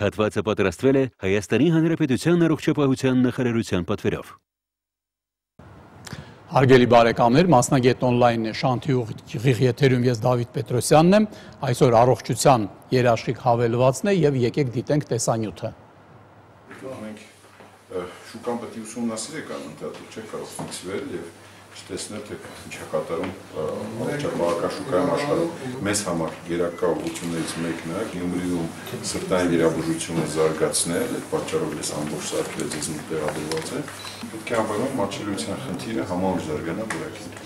Հատվածը պատրաստվել է Հայաստանի Հանրապետության առողջապահության նախարարության պատվերով։ Հարգելի բարեկամներ, մասնագետ on-line շանթի ուղիղ եթերում ես Դավիթ Պետրոսյանն եմ, այսօր առողջության երաշխիք հավելվածն է եւ եկեք դիտենք տեսանյութը։ Մենք շուկան պետք է ուսումնասիրեք անընդհատ, չէ՞ կարող ֆիքսվել եւ չտեսնել թե ինչա կատարում առողջապահական աշխարհում մեզ համար գերակա ուղղություններից մեկն է Գյումրիում սրտային վիրաբուժությունը զարգացնել, այդ պատճառով ես ամբողջ ձեզ մոտ տեղադրված է։ Պետք է անպայման մատչելիության խնդիրը համահոր զարգանա որակին։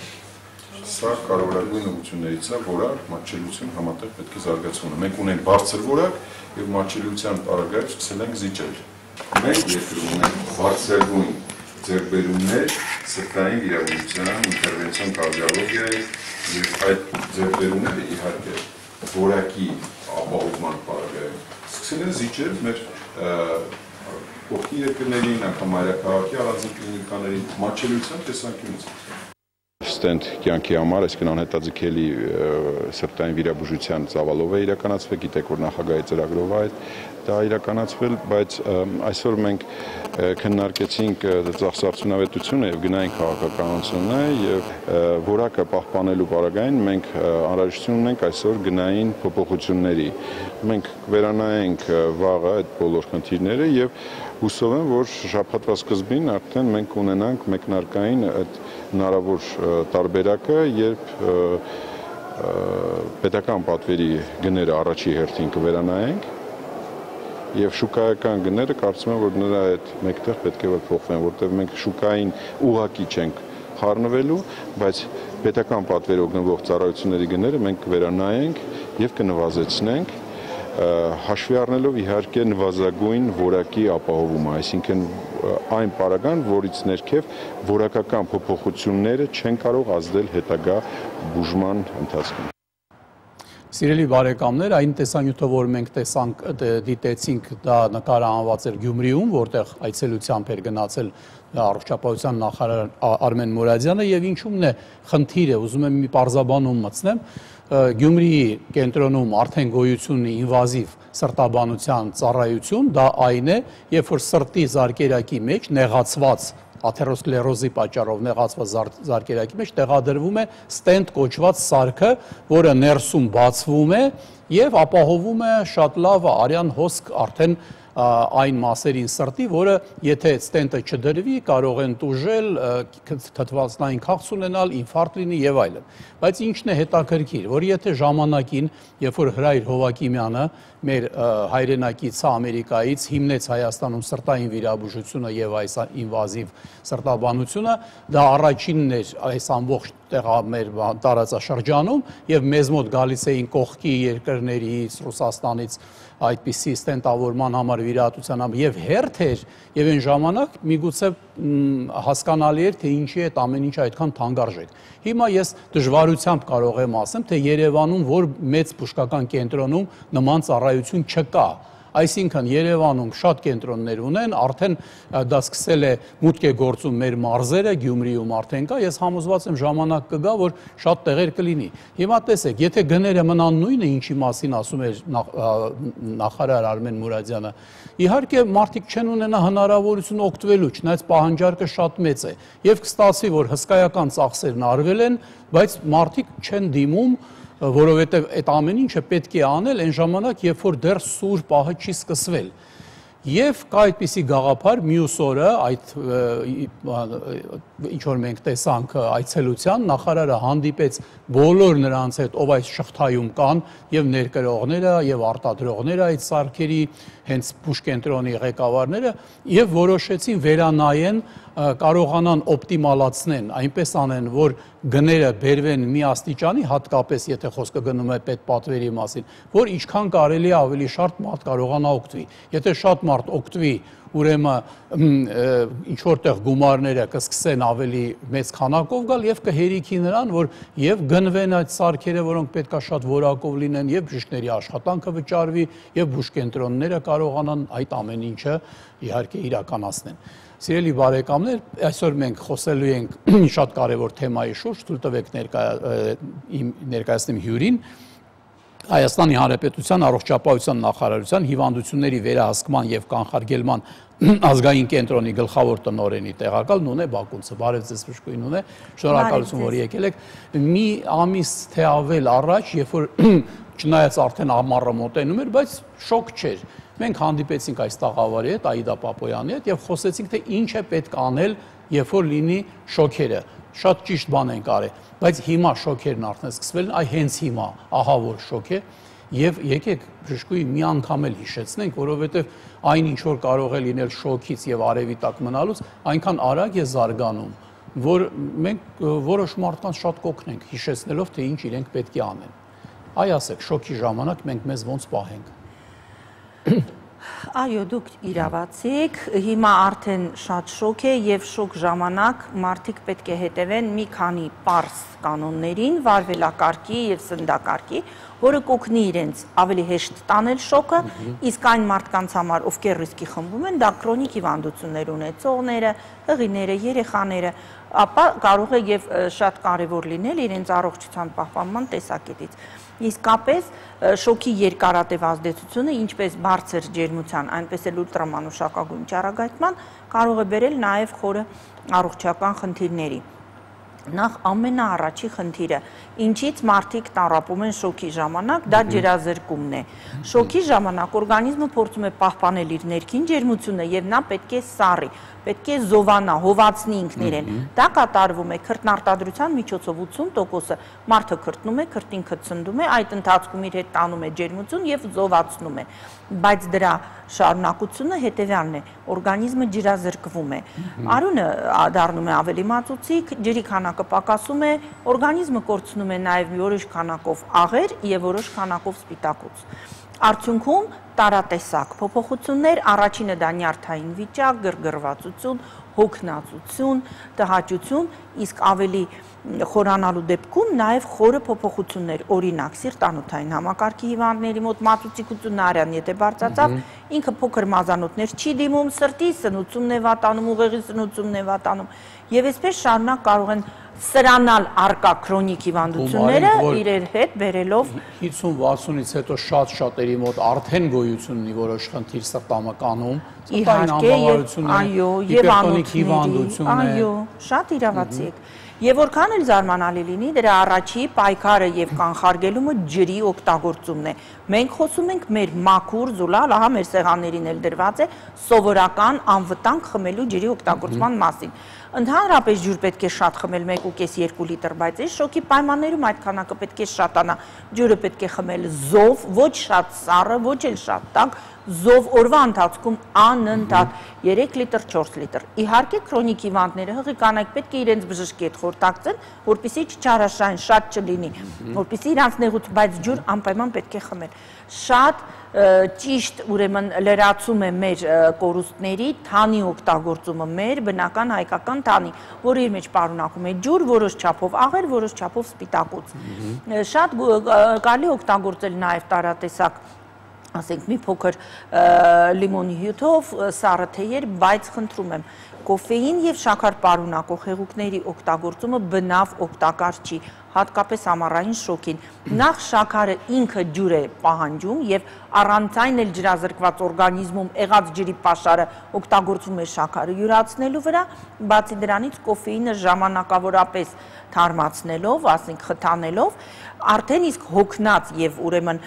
Սա կարևորագույն ուղղություններից է, որը մատչելիություն համատեղ պետք է զարգացումը։ Մենք ունենք բարձր որակ եւ մատչելիության տարագայում սկսել ենք զիջել։ Մենք երկրում ունենք բարձրագույն ձեռբերումներ սրտային վիրաբուժության, ինտերվենցիոն կարդիոլոգիայի եւ այդ ձեռբերումները իհարկե որակի ապահովման պարագայում սկսել են զիջել մեր ողքի երկրներին, անգամ այրաքաղաքի առանձին կլինիկաներին մատչելիության տեսանկյունից ստենտ կյանքի համար, այսինքն անհետաձգելի սրտային վիրաբուժության ծավալով է իրականացվել, գիտեք որ նախագահի ծրագրով է այդ դա իրականացվել, բայց այսօր մենք քննարկեցինք ծախսարդյունավետությունը եւ գնային քաղաքականությունը եւ որակը պահպանելու պարագային մենք անհրաժեշտություն ունենք այսօր գնային փոփոխությունների։ Մենք վերանայենք վաղը այդ բոլոր խնդիրները եւ հուսով եմ, որ շաբաթվա սկզբին արդեն մենք ունենանք մեկնարկային այդ հնարավոր տարբերակը, երբ պետական պատվերի գները առաջի հերթին կվերանայենք եւ շուկայական գները կարծում եմ որ նրա այդ մեկտեղ պետք է որ փոխվեն, որտեղ մենք շուկային ուղակի չենք խառնվելու, բայց պետական պատվերով գնվող ծառայությունների գները մենք կվերանայենք եւ կնվազեցնենք հաշվի առնելով իհարկե նվազագույն որակի ապահովումը, այսինքն այն պարագան, որից ներքև որակական փոփոխությունները չեն կարող ազդել հետագա բուժման ընթացքում։ Սիրելի բարեկամներ, այն տեսանյութը, որ մենք տեսանք, դիտեցինք, դա նկարահանված էր Գյումրիում, որտեղ այցելությամբ էր գնացել առողջապահության նախարար Արմեն Մուրադյանը եւ ինչումն է խնդիրը, ուզում եմ մի parzabanum մտցնեմ, Գյումրիի կենտրոնում արդեն գոյություն ունի ինվազիվ սրտաբանության ծառայություն, դա այն է, երբ որ սրտի զարկերակի մեջ նեղացված աթերոսկլերոզի պատճառով նեղացված զարկերակի մեջ տեղադրվում է ստենտ կոչված սարքը, որը ներսում բացվում է եւ ապահովում է շատ լավ արյան հոսք արդեն այն մասերին սրտի, որը եթե ստենտը չդրվի, կարող են տուժել, թթվածնային քաղց ունենալ, ինֆարկտ լինի եւ այլն։ Բայց ինչն է հետաքրքիր, որ եթե ժամանակին, երբ որ Հրայր Հովակիմյանը մեր հայրենակիցը Ամերիկայից հիմնեց Հայաստանում սրտային վիրաբուժությունը եւ այս ինվազիվ սրտաբանությունը, դա առաջինն էր այս ամբողջ տեղա մեր տարածաշրջանում եւ մեզ մոտ գալիս էին կողքի երկրներից, Ռուսաստանից այդպիսի ստենտավորման համար վիրահատության համար եւ հերթ էր եւ այն ժամանակ միգուցե հասկանալի էր թե ինչի է ամեն ինչը այդքան թանկարժեք։ Հիմա ես դժվարությամբ կարող եմ ասեմ, թե Երևանում որ մեծ բուժկական կենտրոնում նման ծառայություն չկա Այսինքն Երևանում շատ կենտրոններ ունեն, արդեն դա սկսել է մուտք է գործում մեր մարզերը, Գյումրիում արդեն կա, ես համոզված եմ ժամանակ կգա, որ շատ տեղեր կլինի։ Հիմա տեսեք, եթե գները մնան նույնը, ինչի մասին ասում էր նախարար Արմեն Մուրադյանը, իհարկե մարդիկ չեն ունենա հնարավորություն օգտվելու, չնայած պահանջարկը շատ մեծ է։ Եվ կստացվի, որ հսկայական ծախսերն արվել են, բայց մարդիկ չեն դիմում որովհետև այդ ամեն ինչը պետք է անել այն ժամանակ, երբ որ դեռ սուր պահը չի սկսվել։ Եվ կա այդպիսի գաղափար մյուս օրը այդ ինչ որ մենք տեսանք այցելության նախարարը հանդիպեց բոլոր նրանց հետ, ով այս շղթայում կան եւ ներկրողները եւ արտադրողները այդ սարքերի հենց Պուշկենտրոնի ղեկավարները եւ որոշեցին վերանայեն կարողանան օպտիմալացնեն, այնպես անեն, որ գները բերվեն մի աստիճանի, հատկապես եթե խոսքը գնում է պետ պատվերի մասին, որ ինչքան կարելի ավելի շատ մարդ կարողանա օգտվի։ Եթե շատ մարդ օգտվի ուրեմն ինչ որտեղ գումարները կսկսեն ավելի մեծ քանակով գալ եւ կհերիքի նրան, որ եւ գնվեն այդ սարքերը, որոնք պետքա շատ որակով լինեն, եւ բժիշկների աշխատանքը վճարվի, եւ բուժկենտրոնները կարողանան այդ ամեն ինչը իհարկե իրականացնեն։ Սիրելի բարեկամներ, այսօր մենք խոսելու ենք շատ կարևոր թեմայի շուրջ, թույլ տվեք ներկայացնեմ հյուրին, Հայաստանի Հանրապետության առողջապահության նախարարության հիվանդությունների վերահսկման եւ կանխարգելման ազգային կենտրոնի գլխավոր տնօրենի տեղակալ Նունե Բակունցը։ Բարև ձեզ բժշկուհի Նունե, շնորհակալություն որ եկել եք։ Մի ամիս թե ավել առաջ, երբ որ չնայած արդեն ամառը մոտենում էր, բայց շոկ չէր։ Մենք հանդիպեցինք այս տաղավարի հետ, Աիդա Պապոյանի հետ եւ խոսեցինք թե ինչ է պետք անել, երբ որ լինի շոկերը շատ ճիշտ բան են կարել, բայց հիմա շոկերն արդեն սկսվել են, այ հենց հիմա, ահա որ շոկ է, եւ եկեք բժշկուի մի անգամ էլ հիշեցնենք, որովհետեւ այն ինչ որ կարող է լինել շոկից եւ արևի տակ մնալուց, այնքան արագ է զարգանում, որ մենք որոշ մարդկանց շատ կօգնենք հիշեցնելով թե ինչ իրենք պետք է անեն։ Այ ասեք, շոկի ժամանակ մենք մեզ ոնց պահենք։ Այո, դուք իրավացիք։ Հիմա արդեն շատ շոկ է եւ շոկ ժամանակ մարդիկ պետք է հետևեն մի քանի པարս կանոններին, վարվելակարգի եւ սննդակարգի, որը կօգնի իրենց ավելի հեշտ տանել շոկը, իսկ այն մարդկանց համար, ովքեր ռիսկի խմբում են, դա քրոնիկ հիվանդություններ ունեցողները, հղիները, երեխաները, ապա կարող է եւ շատ կարեւոր լինել իրենց առողջության պահպանման տեսակետից իսկապես շոկի երկարատև ազդեցությունը ինչպես բարձր ջերմության, այնպես էլ ուլտրամանուշակագույն ճառագայթման կարող է բերել նաև խորը առողջական խնդիրների նախ ամենաառաջի խնդիրը ինչից մարդիկ տարապում են շոկի ժամանակ դա ջրազրկումն է շոկի ժամանակ օրգանիզմը փորձում է պահպանել իր ներքին ջերմությունը եւ նա պետք է սառի պետք է զովանա, հովացնի ինքն իրեն։ Դա կատարվում է քրտնարտադրության միջոցով 80%-ը մարդը քրտնում է, քրտինքը ցնդում է, այդ ընթացքում իր հետ տանում է ջերմություն եւ զովացնում է։ Բայց դրա շարունակությունը հետեւյալն է՝ օրգանիզմը ջրազրկվում է։ Արունը դառնում է ավելի մածուցիկ, ջրի քանակը պակասում է, օրգանիզմը կորցնում է նաև որոշ քանակով աղեր եւ որոշ քանակով սպիտակուց։ Արդյունքում տարատեսակ փոփոխություններ, առաջինը դա նյարդային վիճակ, գրգռվածություն, հոգնածություն, տհաճություն, իսկ ավելի խորանալու դեպքում նաև խորը փոփոխություններ, օրինակ սիրտանոթային համակարգի հիվանդների մոտ մածուցիկությունն արյան, եթե բարձրացավ, ինքը փոքր մազանոթներ չի դիմում, սրտի սնուցումն է վատանում, ուղեղի սնուցումն է վատանում, եւ այսպես շարունակ կարող են սրանալ արկա քրոնիկ հիվանդությունները իրեր հետ բերելով 50-60-ից հետո շատ շատերի մոտ արդեն գոյություն ունի որոշ խնդիր սրտամկանում, սրտային անբավարարություն, այո, եւ հիվանդություն, այո, շատ իրավացի եք։ Եվ որքան էլ զարմանալի լինի, դրա առաջի պայքարը եւ կանխարգելումը ջրի օգտագործումն է։ Մենք խոսում ենք մեր մաքուր զուլալ, ահա մեր սեղաններին էլ դրված է սովորական անվտանգ խմելու ջրի օգտագործման մասին։ Ընդհանրապես ջուր պետք է շատ խմել 1.5-2 լիտր, բայց այս շոկի պայմաններում այդ քանակը պետք է շատանա։ Ջուրը պետք է խմել զով, ոչ շատ սառը, ոչ էլ շատ տաք, զով օրվա ընթացքում անընդհատ 3 լիտր, 4 լիտր։ Իհարկե քրոնիկ հիվանդները հղի կանայք պետք է իրենց բժշկի հետ խորտակցեն, որpիսի չչարաշային շատ չլինի, որpիսի իրանց նեղուց, բայց ջուր անպայման պետք է խմել։ Շատ ճիշտ ուրեմն լրացում է մեր կորուստների թանի օգտագործումը մեր բնական հայկական թանի, որը իր մեջ պարունակում է ջուր, որոշ չափով աղեր, որոշ չափով սպիտակուց։ Շատ կարելի օգտագործել նաև տարատեսակ ասենք մի փոքր լիմոնի հյութով սառը թեյեր, բայց խնդրում եմ կոֆեին եւ շաքար պարունակող հեղուկների օգտագործումը բնավ օգտակար չի հատկապես ամառային շոկին։ Նախ շաքարը ինքը ջուր է պահանջում եւ առանց այն էլ ջրազրկված օրգանիզմում եղած ջրի pašարը օգտագործվում է շաքարը յուրացնելու վրա, բացի դրանից կոֆեինը ժամանակավորապես թարմացնելով, ասենք խթանելով, արդեն իսկ հոգնած եւ ուրեմն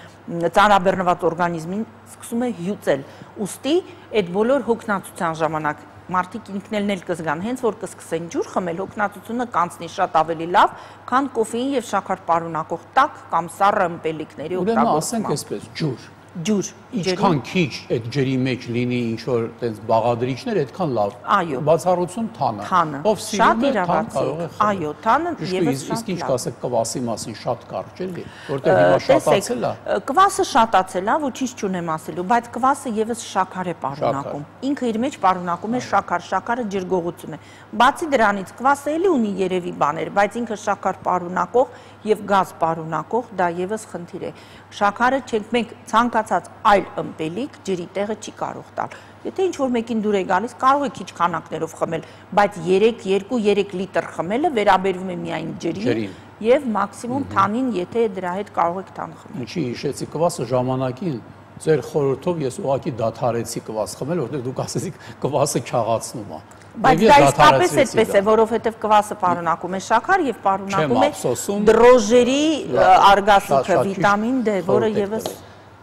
ծանրաբեռնված օրգանիզմին սկսում է հյուծել։ Ոստի այդ բոլոր հոգնածության ժամանակ մարդիկ ինքնելն էլ կզգան, հենց որ կսկսեն ջուր խմել, հոգնածությունը կանցնի շատ ավելի լավ, քան կոֆեին եւ շաքար պարունակող տաք կամ սառը ըմպելիքների օգտագործումը։ Ուրեմն ասենք այսպես, ջուր։ ջուր ինչքան քիչ այդ ջրի մեջ լինի ինչ որ այդպես բաղադրիչներ, այդքան լավ։ Այո։ Բացառություն թանը։ Ով սիրում է, թան կարող է Այո, թանը իսկ- շատ Իսկ ինչ կասեք կվասի մասին շատ կարճ էլի, որտեղ հիմա շատացել է։ կվասը շատացել է, ոչինչ չունեմ ասելու, բայց կվասը եւս շաքար է պարունակում։ Ինքը իր մեջ պարունակում է շաքար, շաքարը ջրգողություն է։ Բացի դրանից կվասը էլի ունի երևի բաներ, բայց ինքը շաքար պարունակող եւ գազ պարունակող դա եւս խնդիր է։ Շաքարը չենք մենք ցանկացած այլ ըմպելիք ջրի տեղը չի կարող տալ։ Եթե ինչ որ մեկին դուր է գալիս, կարող է քիչ քանակներով խմել, բայց 3 2-3 լիտր խմելը վերաբերվում է միայն ջրին եւ մաքսիմում թանին, եթե դրա հետ կարող եք թան խմել։ Ինչի հիշեցի կվասը ժամանակին ձեր խորհրդով ես ուղակի դադարեցի կվաս խմել, որտեղ դուք ասեցիք կվասը չաղացնում է։ Բայց դա ես իսկապես այդպես է, որովհետև կվասը պարունակում է շաքար եւ պարունակում է Լավ, արգասիքը, վիտամին D, որը եւս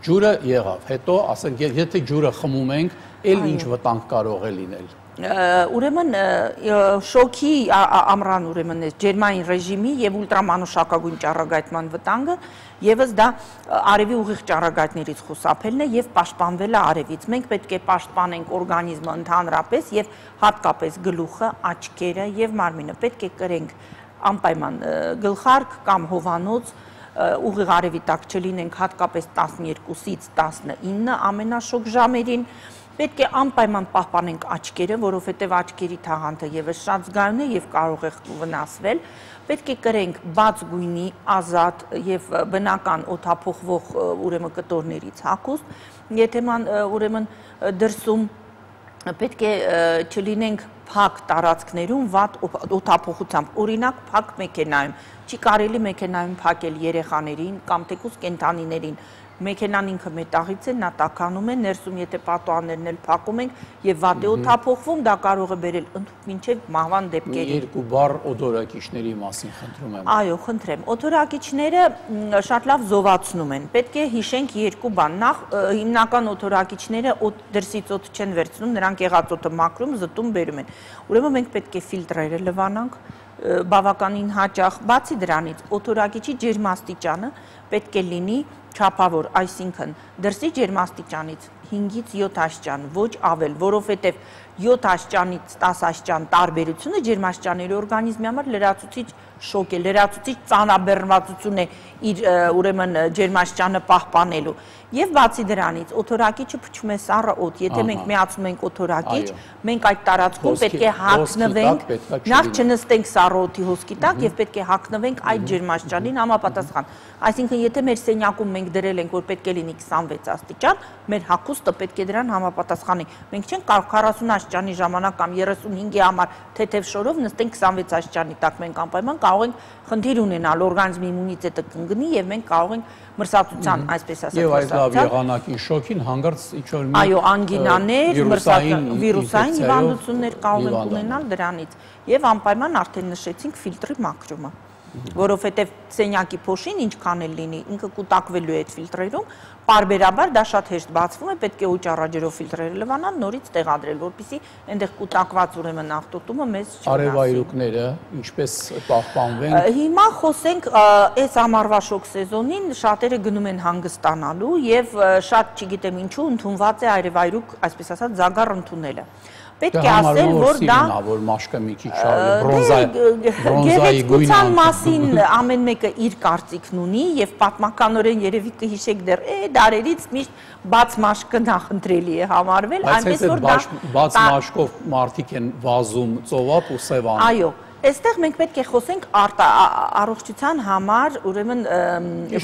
ջուրը եղավ, հետո ասենք եթե ջուրը խմում ենք, ել ինչ վտանգ կարող է լինել։ ուրեմն շոքի ա- ա- ամռան ուրեմն է ջերմային ռեժիմի եւ ուլտրամանուշակագույն ճառագայթման վտանգը եւս դա արևի ուղիղ ճառագայթներից խուսափելն է եւ պաշտպանվելը արևից։ Մենք պետք է պաշտպանենք օրգանիզմը ընդհանրապես եւ հատկապես գլուխը, աչքերը եւ մարմինը։ Պետք է կրենք անպայման գլխարկ կամ հովանոց ուղիղ արևի տակ չլինենք հատկապես 12-ից 19 ամենաշոգ ժամերին Պետք է անպայման պահպանենք աչքերը, որովհետև աչքերի թաղանթը եւս շատ զգայուն է եւ կարող է վնասվել։ Պետք է կրենք բաց գույնի, ազատ եւ բնական օթափողվող ուրեմն կտորներից հագուստ։ Եթե ման ուրեմն դրսում պետք է չլինենք փակ տարածքներում վատ օ- օդափոխությամբ օրինակ փակ մեքենայում չի կարելի մեքենայում փակել երեխաներին կամ թեկուզ կենթանիներին մեքենան ինքը մետաղից է նա տականում է ներսում եթե պատուհաններն էլ փակում ենք եւ վատ է օդափոխվում դա կարող է բերել ընդհանուր մինչեւ մահվան դեպքերի Երկու բառ օդորակիչների մասին խնդրում եմ։ Այո, խնդրեմ։ Օթորակիչները մ, շատ լավ զովացնում են։ Պետք է հիշենք երկու բան։ Նախ հիմնական օթորակիչները օդ դրսից օդ չեն վերցնում, նրանք եղածօթը մաքրում, զտում, բերում են։ Ուրեմն մենք պետք է ֆիլտրերը լվանանք բավականին հաճախ։ Բացի դրանից, օթորակիչի ջերմաստիճանը պետք է լինի չափավոր, այսինքն դրսի ջերմաստիճանից 5-ից 7 աստիճան, ոչ ավել, որովհետև 7 աստիճանից 10 աստիճան տարբերությունը ջերմաստիճանների օրգանիզմի համար լրացուցիչ շոկ է, լրացուցիչ ծանրաբեռնվածություն է իր ուրեմն ը, ջերմաստիճանը պահպանելու։ Եվ բացի դրանից, օթորակիչը փչում է սառը օդ։ Եթե մենք միացնում ենք օթորակիչ, մենք այդ տարածքում պետք է հագնվենք, նախ չնստենք սառը օդի հոսքի տակ եւ պետք է հագնվենք այդ ջերմաստիճանին համապատասխան։ Այսինքն, եթե մեր սենյակում մենք դրել ենք, որ պետք է լինի 26 աստիճան, մեր հագուստը պետք է դրան համապատասխանի։ Մենք չենք կարող 40 աստիճանի ժամանակ կամ 35-ի համար թեթև շորով նստենք 26 աստիճանի տակ։ Մենք անպայման կարող ենք խնդիր ունենալ, օրգանիզմի իմունիտետը կընկնի եւ մենք կարող ենք մրսածության, այսպես ասած, Եվ այդ լավ եղանակին շոքին հանգարց ինչ որ մի Այո, անգինաներ, մրսական վիրուսային հիվանդություններ կարող են հիվանդանալ։ ունենալ դրանից։ Եվ անպայման արդեն նշեցինք ֆիլտրի մաքրումը որովհետև սենյակի փոշին ինչքան էլ լինի, ինքը կուտակվելու է այդ ֆիլտրերում, parberabar դա շատ հեշտ բացվում է, պետք է ու ճառաջերով ֆիլտրերը լվանալ, նորից տեղադրել, որpիսի այնտեղ կուտակված ուրեմն աղտոտումը մեզ չվնասի։ արևայրուկները ինչպես պահպանվեն Հիմա խոսենք այս ամառվա շոկ սեզոնին շատերը գնում են հանգստանալու եւ շատ չգիտեմ ինչու ընդունված է արևայրուկ, այսպես ասած, զագար ընդունելը։ Պետք է ասել, որ դա որ մաշկը մի քիչ բրոնզայի դե, բրոնզայի գույն գեղեցկության անդամ։ մասին ամեն մեկը իր կարծիքն ունի եւ պատմականորեն երևի կհիշեք դեռ է դարերից միշտ բաց մաշկը նախընտրելի է համարվել, այնպես որ դա բաց- մաշկով մարդիկ են վազում ծովափ ու սևան։ Այո, այստեղ մենք պետք է խոսենք առողջության համար, ուրեմն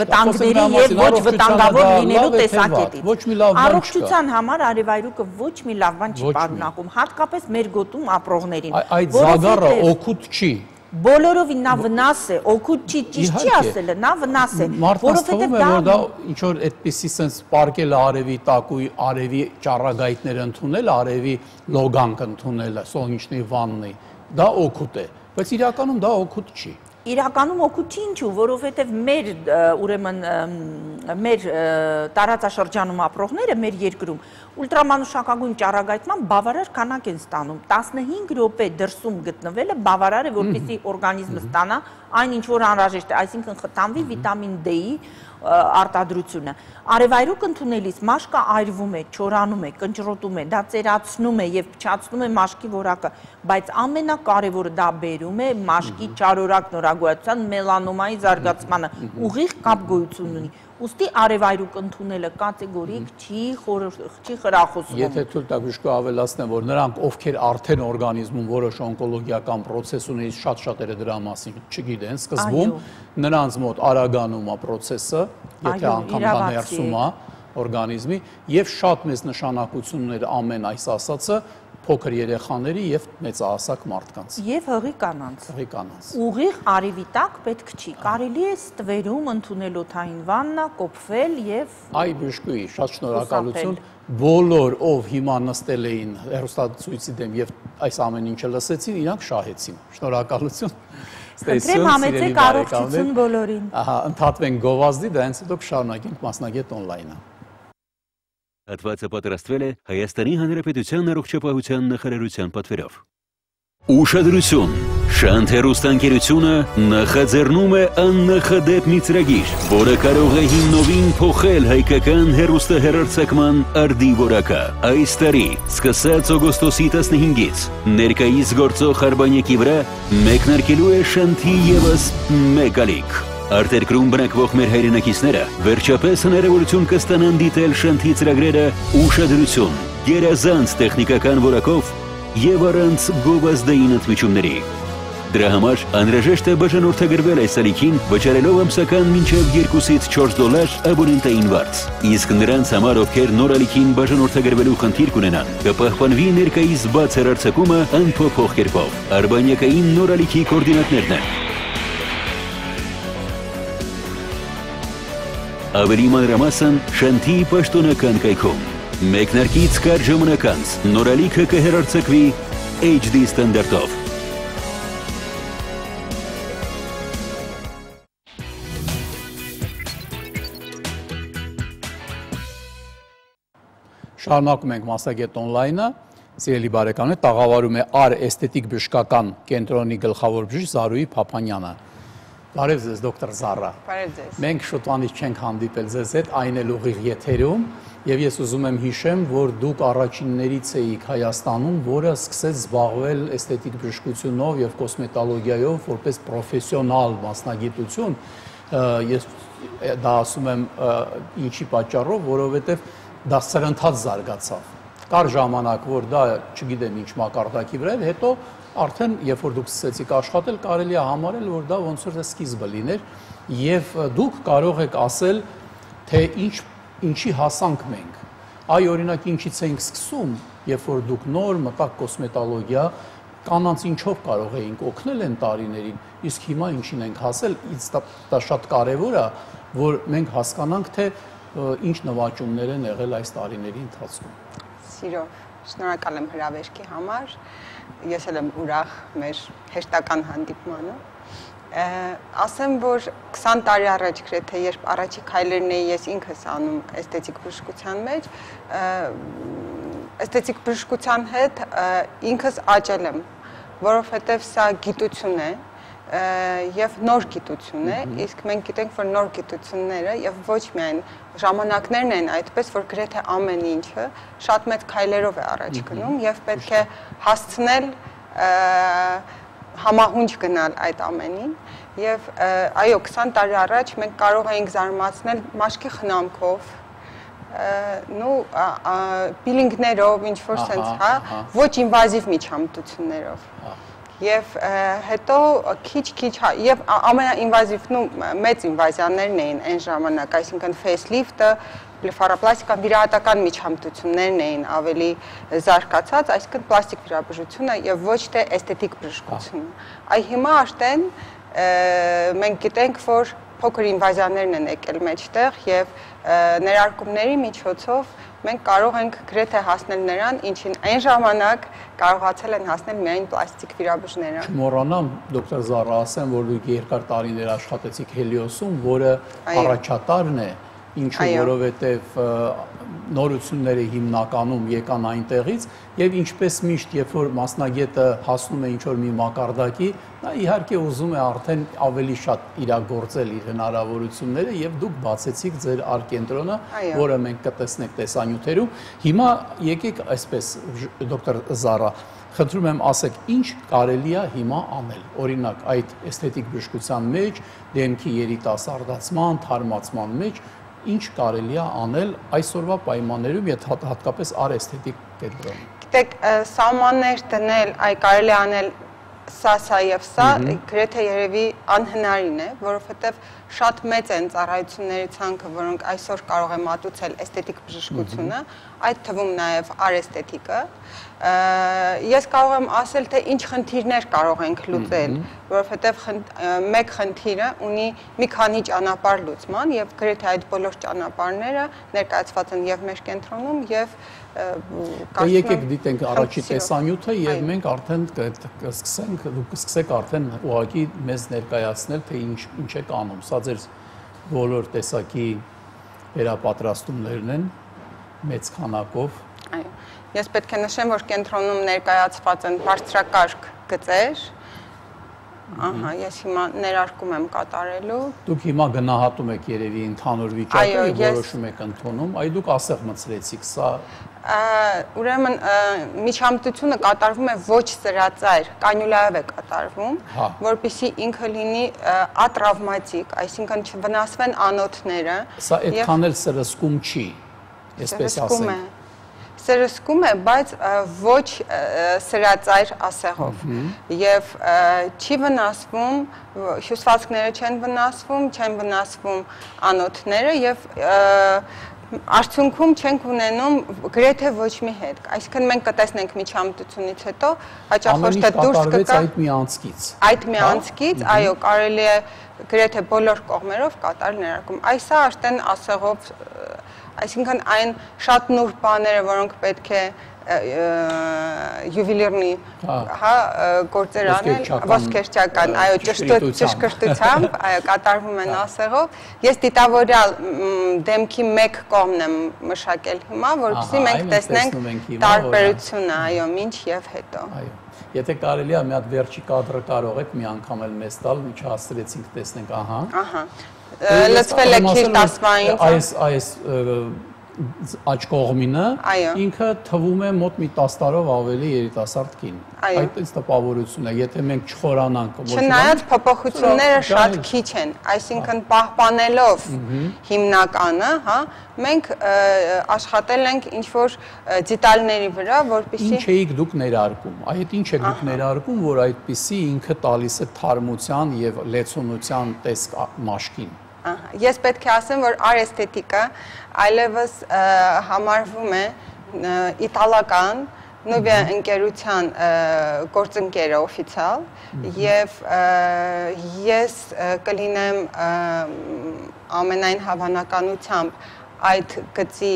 վտանգների եւ ոչ վտանգավոր դա լինելու տեսակետից։ ոչ մի լավ բան չկա։ Առողջության համար արևայրուկը ոչ մի լավ բան չի պարունակում, հատկապես մեր գոտում ապրողներին։ Այդ զագարը որովհետև օգուտ չի։ Բոլորովին նա վնաս է, օգուտ չի, ճիշտ չի ասելը, նա վնաս է, թվում է, որ դա դա ինչ որ այդպեսի sense պարկել արևի տակույ, արևի ճառագայթներ ընդունել, արևի լոգանք ընդունել, սոնիչնի վաննի, դա օգուտ է, բայց իրականում դա օգուտ չի։ իրականում օգուտ ինչու, որովհետև մեր ուրեմն մեր տարածաշրջանում ապրողները մեր երկրում ուլտրամանուշակագույն ճառագայթման բավարար քանակ են ստանում 15 րոպե դրսում գտնվելը բավարար է որպեսզի օրգանիզմը ստանա այն ինչ որ անհրաժեշտ է այսինքն խթանվի վիտամին D-ի արտադրությունը արևայրուք ընդունելիս մաշկը այրվում է չորանում է կնճռոտում է դա ծերացնում է եւ փչացնում է մաշկի որակը բայց ամենակարևորը դա բերում է մաշկի ճարորակ նորագույնության մելանոմայի զարգացմանը ուղիղ կապ գոյություն ունի Ոստի արևայրուք ընդունելը կատեգորիկ չի չի խրախուսվում։ Եթե թույլ տաք ուշքը ավելացնեմ, որ նրանք ովքեր արդեն օրգանիզմում որոշ օնկոլոգիական process ունեն, շատ-շատերը դրա մասին չգիտեն, սկզբում նրանց մոտ արագանում է process-ը, եթե անգամ դա ներսում է օրգանիզմի եւ շատ մեծ նշանակություններ ամեն այս ասածը փոքր երեխաների եւ մեծահասակ մարդկանց։ Եվ հղի կանանց։ Հղի կանանց։ Ուղիղ արիվի տակ պետք չի։ Կարելի է ստվերում ընդունել օթային վաննա, կոփվել եւ Այ բժշկուի, շատ շնորհակալություն բոլոր ով հիմա նստել էին հերոստատուցի դեմ եւ այս ամեն ինչը լսեցին, իրանք շահեցին։ Շնորհակալություն։ Խնդրեմ համեցեք առողջություն բոլորին։ Ահա, ընդհատվենք գովազդի, դրանից հետո կշարունակենք մասնագետ on-line-ը։ Հատվածը պատրաստվել է Հայաստանի Հանրապետության առողջապահության նախարարության պատվերով։ Ուշադրություն։ Շանթ հերոստանգերությունը նախաձեռնում է աննախադեպ մի ծրագիր, որը կարող է հիմնովին փոխել հայկական հերոստահերարցակման արդի որակը։ Այս տարի, սկսած օգոստոսի 15-ից, ներկայիս գործող Արբանյակի վրա մեկնարկելու է Շանթի եւս մեկ ալիք։ Արտերկրում բնակվող մեր հայրենակիցները վերջապես հնարավորություն կստանան դիտել շնթի ծրագրերը ուշադրություն, գերազանց տեխնիկական որակով եւ առանց գովազդային ընդմիջումների։ Դրա համար անհրաժեշտ է բաժանորդագրվել այս ալիքին վճարելով ամսական մինչև 2-ից 4 դոլար абոնենտային վարձ։ Իսկ նրանց համար, ովքեր նոր ալիքին բաժանորդագրվելու խնդիր կունենան, կպահպանվի ներկայիս բաց հեռարձակումը անփոփոխ կերպով։ Արբանյակային նոր ալիքի կոորդինատներն են Ավելի մանրամասն Շանթի պաշտոնական կայքում։ Մեկնարկից կար ժամանակ անց նորալիքը կհերարցակվի HD ստանդարտով։ Շարունակում ենք մասնագետ on-line-ը։ Սիրելի բարեկամներ, տաղավարում է Ար էսթետիկ բժշկական կենտրոնի գլխավոր բժիշկ Զարուհի Փափանյանը։ Բարև ձեզ, դոկտոր Զարա։ Բարև ձեզ։ Մենք շուտվանից չենք հանդիպել ձեզ հետ, այն էլ ուղիղ եթերում, եւ ես ուզում եմ հիշեմ, որ դուք առաջիններից էիք Հայաստանում, որը սկսեց զբաղվել էսթետիկ բժշկությունով եւ կոսմետոլոգիայով որպես պրոֆեսիոնալ մասնագիտություն։ Ես դա ասում եմ ինչի պատճառով, որովհետեւ դա սրընթաց զարգացավ։ Կար ժամանակ, որ դա, չգիտեմ, ինչ մակարդակի վրա էր, հետո արդեն երբ որ դուք սկսեցիք աշխատել, կարելի է համարել, որ դա ոնց որ սկիզբը լիներ եւ դուք կարող եք ասել, թե ինչ ինչի հասանք մենք։ Այ օրինակ ինչից էինք սկսում, երբ որ դուք նոր մտակ կոսմետոլոգիա, կանանց ինչով կարող էինք օգնել են տարիներին, իսկ հիմա ինչին ենք հասել, դա շատ կարևոր է, որ մենք հասկանանք, թե ինչ նվաճումներ են եղել այս տարիների ընթացքում։ Սիրով, շնորհակալ եմ հրավերքի համար։ Ես էլ եմ ուրախ մեր հեշտական հանդիպմանը ասեմ, որ 20 տարի առաջ գրեթե երբ առաջի քայլերն էի ես ինքս անում էսթետիկ բժշկության մեջ, էսթետիկ բժշկության հետ ինքս աճել եմ, որովհետև սա գիտություն է, եւ նոր գիտություն է, իսկ մենք գիտենք, որ նոր գիտությունները եւ ոչ միայն ժամանակներն են այդպես, որ գրեթե ամեն ինչը շատ մեծ քայլերով է առաջ գնում եւ պետք է հասցնել համահունչ գնալ այդ ամենին եւ այո 20 տարի առաջ մենք կարող էինք զարմացնել մաշկի խնամքով նու պիլինգներով ինչ որ sense հա ոչ ինվազիվ միջամտություններով եւ հետո քիչ-քիչ հա եւ ամենաինվազիվ նու մեծ ինվազիաներն էին այն ժամանակ այսինքն facelift-ը բլեֆարոպլաստիկան վիրահատական միջամտություններն էին ավելի զարգացած, այսինքն պլաստիկ վիրաբուժությունը եւ ոչ թե էսթետիկ բժշկությունը։ Այ հիմա արդեն մենք գիտենք, որ փոքր ինվազիաներն են եկել մեջտեղ եւ ներարկումների միջոցով մենք կարող ենք գրեթե հասնել նրան, ինչին այն ժամանակ կարողացել են հասնել միայն պլաստիկ վիրաբույժները։ Չմոռանամ, դոկտոր Զարա, ասեմ, որ դուք երկար տարիներ աշխատեցիք Հելիոսում, որը առաջատարն է Ինչու, որովհետև նորությունները հիմնականում եկան այնտեղից եւ ինչպես միշտ երբ որ մասնագետը հասնում է ինչ որ մի մակարդակի նա իհարկե ուզում է արդեն ավելի շատ իրագործել իր հնարավորությունները եւ դուք բացեցիք ձեր արկենտրոնը որը մենք կտեսնենք տեսանյութերում հիմա եկեք այսպես դոկտոր Զարա Խնդրում եմ ասեք, ինչ կարելի է հիմա անել։ Օրինակ, այդ էսթետիկ բժշկության մեջ, դեմքի երիտասարդացման, թարմացման մեջ ինչ կարելի է անել այսօրվա պայմաններում, եթե հատկապես արեստետիկ կենտրոնում։ Գիտեք, սահմաններ դնել, այ կարելի անել սա, սա եւ սա գրեթե երևի անհնարին է, որովհետեւ շատ մեծ են ծառայությունների ցանկը, որոնք այսօր կարող է մատուցել էսթետիկ բժշկությունը, այդ թվում նաեւ արեստետիկը, ես կարող եմ ասել, թե ինչ խնդիրներ կարող ենք լուծել, որովհետև մեկ խնդիրը ունի մի քանի ճանապարհ լուծման եւ գրեթե այդ բոլոր ճանապարհները ներկայացված են եւ մեր կենտրոնում եւ Դե եկեք դիտենք առաջի տեսանյութը եւ մենք արդեն կսկսենք դուք կսկսեք արդեն ուղակի մեզ ներկայացնել թե ինչ ինչ եք անում։ Սա ձեր բոլոր տեսակի վերապատրաստումներն են մեծ քանակով Ես պետք է նշեմ, որ կենտրոնում ներկայացված են բարձրակարգ գծեր, Ահա, ես հիմա ներարկում եմ կատարելու։ Դուք հիմա գնահատում եք երևի ընդհանուր վիճակը եւ որոշում եք ընդունում, այ դուք ասեղ մցրեցիք, սա ուրեմն միջամտությունը կատարվում է ոչ սրածայր, կանյուլայով է կատարվում, հա։ որpիսի ինքը լինի ատրավմատիկ, այսինքն չվնասվեն անոթները։ Սա այդքան էլ սրսկում չի, այսպես ասենք սրսկում է, բայց ոչ սրածայր ասեղով եւ չի վնասվում հյուսվածքները չեն վնասվում, չեն վնասվում անոթները եւ արդյունքում չենք ունենում գրեթե ոչ մի հետ։ Այսինքն մենք կտեսնենք միջամտությունից հետո հաճախ թե դուրս կգա այդ մի անցքից։ Այդ մի հա? անցքից, այո, կարելի է գրեթե բոլոր կողմերով կատարել ներարկում։ Այսա արդեն ասեղով Այսինքն այն շատ նուրբ բաները, որոնք պետք է յուվելիրնի հա, հա գործեր անել ոսկերչական այո ճշգրտությամբ այո կատարվում են ասեղով ես դիտավորյալ դեմքի մեկ կողմն եմ մշակել հիմա որովհետեւ մենք տեսնենք տարբերությունը այո ինչ եւ հետո այո Եթե կարելի է մի հատ վերջի կադրը կարող եք մի անգամ էլ մեզ տալ, ինչ հասցրեցինք տեսնենք, ահա։ Ահա լծվել է քիչ տասվային։ Այս այս աճ կողմինը ինքը թվում է մոտ մի 10 տարով ավելի երիտասարդ կին։ Այդ ինձ տպավորություն է, եթե մենք չխորանանք ոչ Չնայած փոփոխությունները շատ քիչ են, այսինքն պահպանելով հիմնականը, հա, մենք աշխատել ենք ինչ որ դետալների վրա, որպեսզի Ինչ էիք դուք ներարկում։ Այդ ինչ եք դուք ներարկում, որ այդպիսի ինքը տալիս է թարմության եւ լեցունության տեսք մաշկին։ Ես պետք է ասեմ, որ արեստետիկը այլևս համարվում է իտալական նովիա ընկերության գործընկերը օֆիցիալ եւ ես կլինեմ ամենայն հավանականությամբ այդ գծի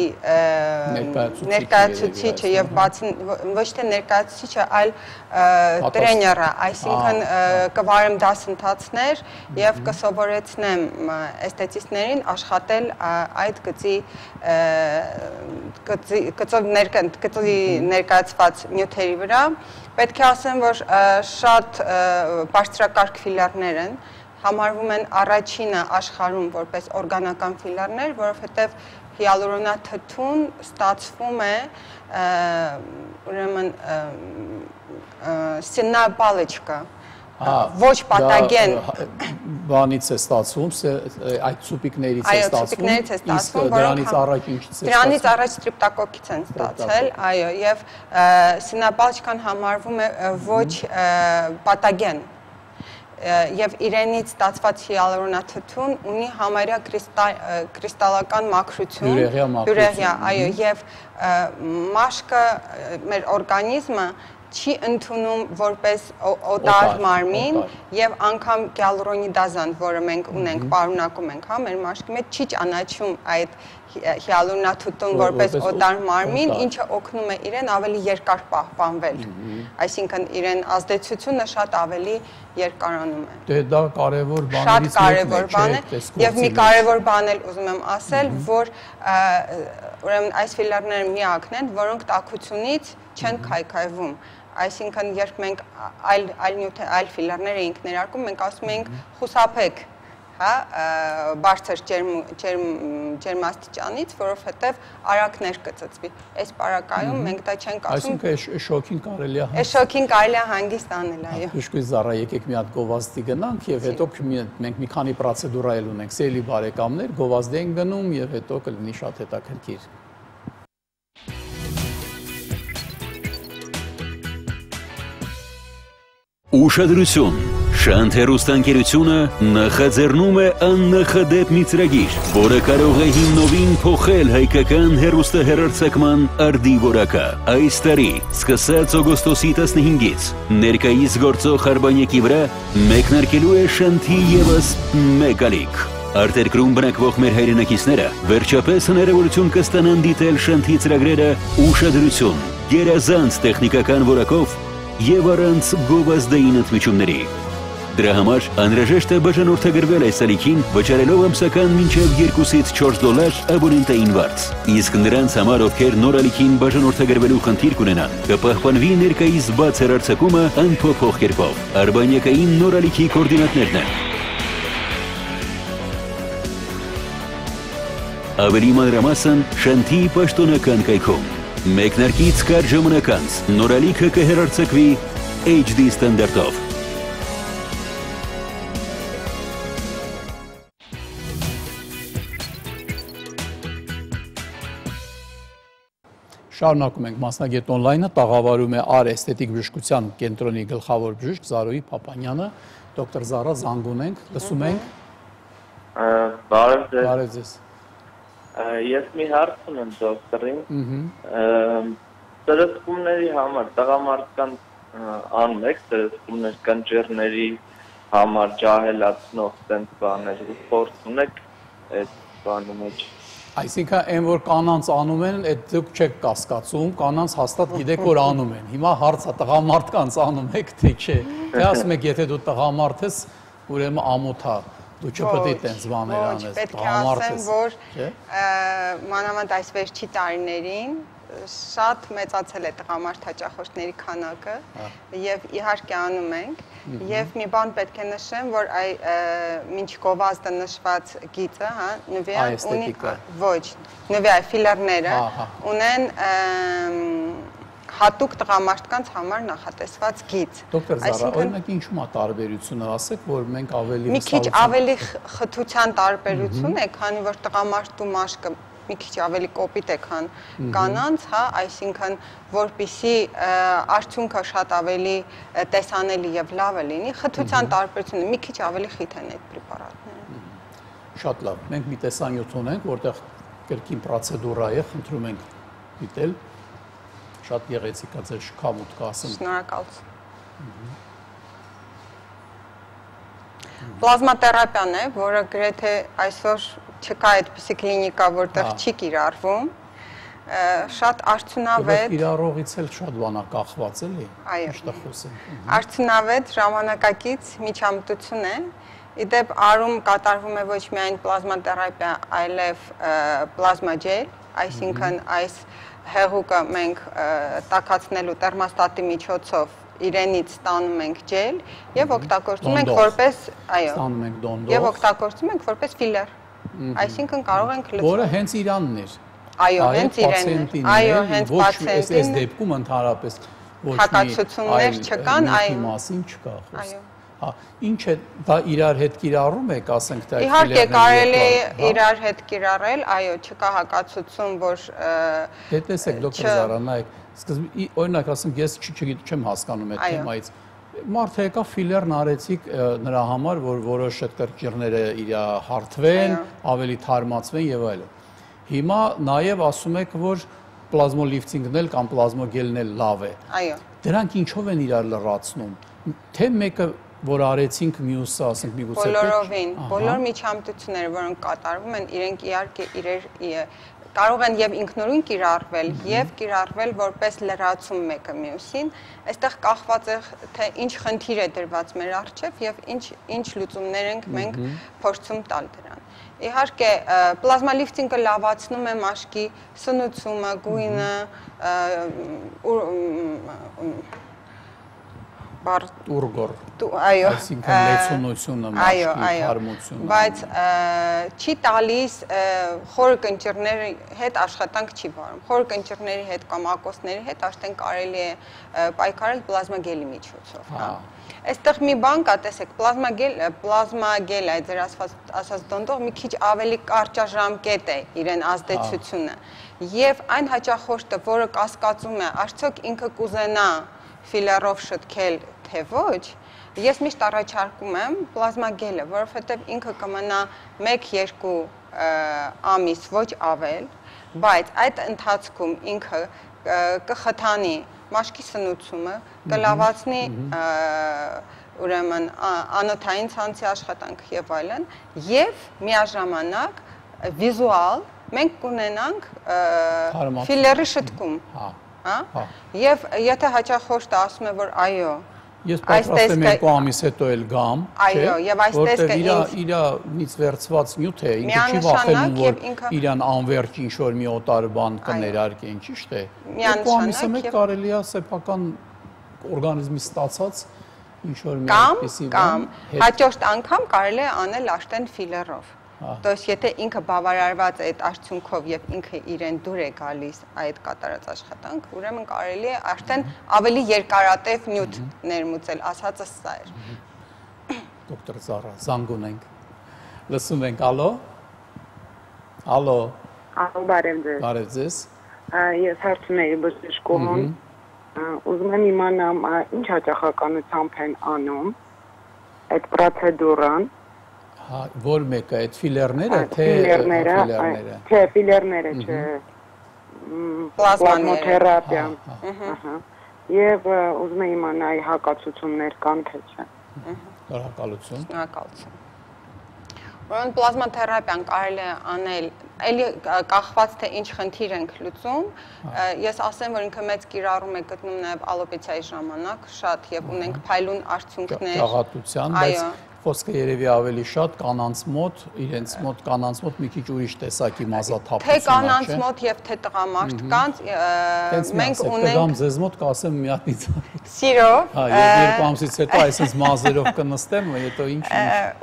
ներկայացուցիչը եւ բացի ոչ թե ներկայացուցիչը, այլ տրեները, այսինքն կվարեմ դասընթացներ եւ կսովորեցնեմ էսթետիստներին աշխատել այդ գծի գծով գծի ներկայացված նյութերի վրա։ Պետք է ասեմ, որ շատ բարձրակարգ ֆիլիալներ են, համարվում են առաջինը աշխարհում որպես օրգանական ֆիլիալներ, որովհետև հիալուրոնաթթուն ստացվում է ուրեմն սինա պալեչկա ոչ պատագեն բանից է ստացվում, այդ սուպիկներից է ստացվում։ Այո, սուպիկներից է ստացվում, դրանից առաջ ինչից է ստացվում։ Դրանից առաջ ստրիպտակոկից են ստացել, այո, եւ սինապալչկան համարվում է ոչ պատագեն եւ իրենից ստացված հիալուրոնաթթուն ունի համարյա կրիստալական մաքրություն, յուրեղյա, այո, եւ մաշկը մեր օրգանիզմը չի ընդունում որպես օտար մարմին եւ անգամ գիալուրոնիդազան, որը մենք ունենք, պարունակում ենք, հա, մեր մաշկի մեջ չի ճանաչում այդ հիալուրոնաթթուն որպես օտար մարմին, ինչը օգնում է իրեն ավելի երկար պահպանվել։ Այսինքն իրեն ազդեցությունը շատ ավելի երկարանում է։ Դե դա կարևոր բաներից մեկն է։ Շատ կարևոր բան է եւ մի կարևոր բան էլ ուզում եմ ասել, որ ուրեմն այս ֆիլերները միակն են, որոնք տակությունից չեն քայքայվում։ Այսինքն, երբ մենք այլ այլ նյութ այլ ֆիլերներ էինք ներարկում, մենք ասում էինք խուսափեք հա բարձր ջերմ ջերմ ջերմաստիճանից, որովհետև արակներ կծծվի։ Այս պարակայում մենք դա չենք ասում։ Այսինքն շոքին կարելի է Այս շոքին կարելի է հանգիստ անել, այո։ Բժշկուի զառա եկեք մի հատ գովազդի գնանք եւ հետո մենք մի քանի պրոցեդուրա էլ ունենք։ Սելի բարեկամներ, գովազդի ենք գնում եւ հետո կլինի շատ հետաքրքիր։ Ուշադրություն Շանթ հերոստանգերությունը նախաձեռնում է աննախադեպ մի ծրագիր, որը կարող է հիմնովին փոխել հայկական հերոստահերարցակման արդի որակը։ Այս տարի, սկսած օգոստոսի 15-ից, ներկայիս գործող Արբանյակի վրա մեկնարկելու է Շանթի եւս մեկ ալիք։ Արտերկրում բնակվող մեր հայրենակիցները վերջապես հնարավորություն կստանան դիտել Շանթի ծրագրերը ուշադրություն, գերազանց տեխնիկական որակով եւ առանց գովազդային ընդմիջումների։ Դրա համար անհրաժեշտ է բաժանորդագրվել այս ալիքին, վճարելով ամսական մինչև 2-ից 4 դոլար աբոնենտային վարձ։ Իսկ նրանց համար, ովքեր նոր ալիքին բաժանորդագրվելու խնդիր կունենան, կպահպանվի ներկայիս բաց հեռարձակումը անփոփոխ կերպով։ Արբանյակային նոր ալիքի կոորդինատներն են։ Ավելի մանրամասն Շանթի պաշտոնական կայքում։ Մեկնարկից կար ժամանականց նորալիքը կհերարցակվի HD ստանդարտով։ Շարունակում ենք մասնագետ on-line-ը, տաղավարում է Ար էսթետիկ բժշկության կենտրոնի գլխավոր բժիշկ Զարոյի Փապանյանը, դոկտոր Զարա զանգուն ենք, լսում ենք։ Բարև ձեզ։ Բարև ձեզ։ Ես մի հարց ունեմ դոկտորին։ Ծրսկումների համար տղամարդկան անում եք ծրսկումներ կանջերների համար ջահելացնող տենց բաներ, փորձ ունեք այդ բանի մեջ։ Այսինքն այն որ կանանց անում են, այդ դուք չեք կասկածում, կանանց հաստատ գիտեք որ անում են։ Հիմա հարցը տղամարդկանց անում եք թե չէ։ Թե ասում եք եթե դու տղամարդ ես, ուրեմն ամոթ է դու չպետք է տենց բաներ անես տղամարդ ես։ Պետք է ասեմ, որ մանավանդ այս վերջի տարիներին շատ մեծացել է տղամարդ հաճախորդների քանակը եւ իհարկե անում ենք եւ մի բան պետք է նշեմ որ այ մինչ գովազդը նշված գիծը հա նվիա ունի ոչ նվիա ֆիլերները ունեն հատուկ տղամարդկանց համար նախատեսված գիծ։ Դոկտոր Զարա, օրինակ ինչու՞ է տարբերությունը, ասեք, որ մենք ավելի Մի քիչ ավելի խթության տարբերություն է, քանի որ տղամարդու մաշկը մի քիչ ավելի կոպիտ է, քան կանանց, հա, այսինքն որpիսի արդյունքը շատ ավելի տեսանելի եւ լավը լինի, խթության տարբերությունը մի քիչ ավելի խիտ են այդ պրեպարատները։ Շատ լավ։ Մենք մի տեսանյութ ունենք, որտեղ կրկին պրոցեդուրա է, խնդրում ենք դիտել։ Շատ գեղեցիկ է ձեր շքամուտ կասեմ։ Շնորհակալություն։ Պլազմատերապիան է, որը գրեթե այսօր չկա այդպիսի կլինիկա, որտեղ չի կիրառվում շատ արդյունավետ կիրառողից էլ շատ բանա կախված էլի խոսենք արդյունավետ ժամանակակից միջամտություն է իդեպ արում կատարվում է ոչ միայն պլազմատերապիա այլև պլազմաջել այսինքն այս հեղուկը մենք տակացնելու տերմոստատի միջոցով իրենից ստանում ենք ջել եւ օգտագործում ենք որպես այո ստանում ենք դոնդով եւ օգտագործում ենք որպես ֆիլեր Այսինքն կարող ենք լցնել։ Որը հենց Իրանն էր։ Այո, հենց Իրանն է։ Այո, հենց պացիենտին։ Այս դեպքում ընդհանրապես ոչ մի հակացություններ չկան, այո։ Մասին չկա խոսք։ Այո ինչ է դա իրար հետ կիրառում եք ասենք դա իհարկե կարելի է իրար հետ կիրառել այո չկա հակացություն որ դե տեսեք դոկտոր Զարանայք սկզբի օրինակ ասենք ես չգիտեմ հասկանում այդ թեմայից Մարդը եկա ֆիլերն արեցիք նրա համար, որ որոշ այդ կրճիրները իր հարթվեն, ավելի թարմացվեն եւ այլն։ Հիմա նաեւ ասում եք, որ պլազմոլիֆտինգն էլ կամ պլազմոգելն էլ լավ է։ Այո։ Դրանք ինչով են իրար լրացնում։ Թե մեկը որ արեցինք մյուսը, ասենք միգուցե բոլորովին, բոլոր միջամտությունները, որոնք կատարվում են, իրենք իհարկե իրեր կարող են եւ ինքնուրույն կիրառվել եւ կիրառվել որպես լրացում մեկը մյուսին այստեղ կախված է թե ինչ խնդիր է դրված մեր առջև եւ ինչ ինչ լուծումներ ենք մենք փորձում տալ դրան Իհարկե, պլազմա լիֆտինգը լավացնում է մաշկի սնուցումը, գույնը, բար տուրգոր այո այսինքն լեցունությունը մաշկի հարմությունը բայց չի տալիս խորը կնճիռների հետ աշխատանք չի վարում խորը կնճիռների հետ կամ ակոսների հետ արդեն կարելի է պայքարել պլազմագելի միջոցով հա Այստեղ մի բան կա, տեսեք, պլազմագել, պլազմագել է ձեր ասած դոնդող մի քիչ ավելի կարճաժամկետ է իրեն ազդեցությունը։ Եվ այն հաճախորդը, որը կասկածում է, արդյոք ինքը կուզենա ֆիլերով շտկել թե ոչ, ես միշտ առաջարկում եմ պլազմագելը, որովհետև ինքը կմնա 1-2 ամիս ոչ ավել, բայց այդ ընթացքում ինքը կխթանի մաշկի սնուցումը, կլավացնի ուրեմն անոթային ցանցի աշխատանք եւ այլն եւ միաժամանակ վիզուալ մենք կունենանք ֆիլերի շտկում հա հա, հա։ եւ եթե հաճախորդը ասում է որ այո Ես պատրաստ եմ երկու ամիս հետո էլ գամ, այո, եւ այս տեսքը ինձ իր իրից վերծված նյութ է, ինքը չի վախենում, որ իրան անverջ ինչ որ մի օտար բան կներարկեն, ճիշտ է։ Երկու ամիսը մեկ կարելի է սեփական օրգանիզմի ստացած ինչ որ մի այդպեսի բան։ Կամ հաջորդ անգամ կարելի է անել աշտեն ֆիլերով։ То есть եթե ինքը բավարարված է այդ արդյունքով եւ ինքը իրեն դուր է գալիս այդ կատարած աշխատանք, ուրեմն կարելի է արդեն ավելի երկարատև նյութ ներմուծել, ասածը սա էր։ Դոկտոր Զարա, զանգ ունենք։ Լսում ենք, ալո։ Ալո։ Ալո, բարև ձեզ։ Բարև ձեզ։ Ես հարցնեի բժշկուհուն։ Ուզում եմ իմանամ, ինչ հաճախականությամբ են անում այդ պրոցեդուրան Հա, որ մեկը այդ ֆիլերները, թե ֆիլերները, չէ, ֆիլերները, չէ։ Պլազմոթերապիան։ Ահա։ Եվ ուզում եմ իմանալ հակացություններ կան թե չէ։ Շնորհակալություն։ Շնորհակալություն։ Ուրեմն պլազմաթերապիան կարելի է անել էլի կախված թե ինչ խնդիր ենք լուծում, ես ասեմ, որ ինքը մեծ կիրառում է գտնում նաև ալոպեցիայի ժամանակ, շատ եւ ունենք փայլուն արդյունքներ։ Ճաղատության, բայց խոսքը երևի ավելի շատ կանանց մոտ, իրենց մոտ կանանց մոտ մի քիչ ուրիշ տեսակի մազաթափություն է, չէ՞։ Թե կանանց մոտ եւ թե տղամարդ կանց, մենք ունենք Կգամ ձեզ մոտ կասեմ մի հատ ինձ։ Սիրով։ Հա, եւ երկու ամսից հետո այսպես մազերով կնստեմ, հետո ինչ։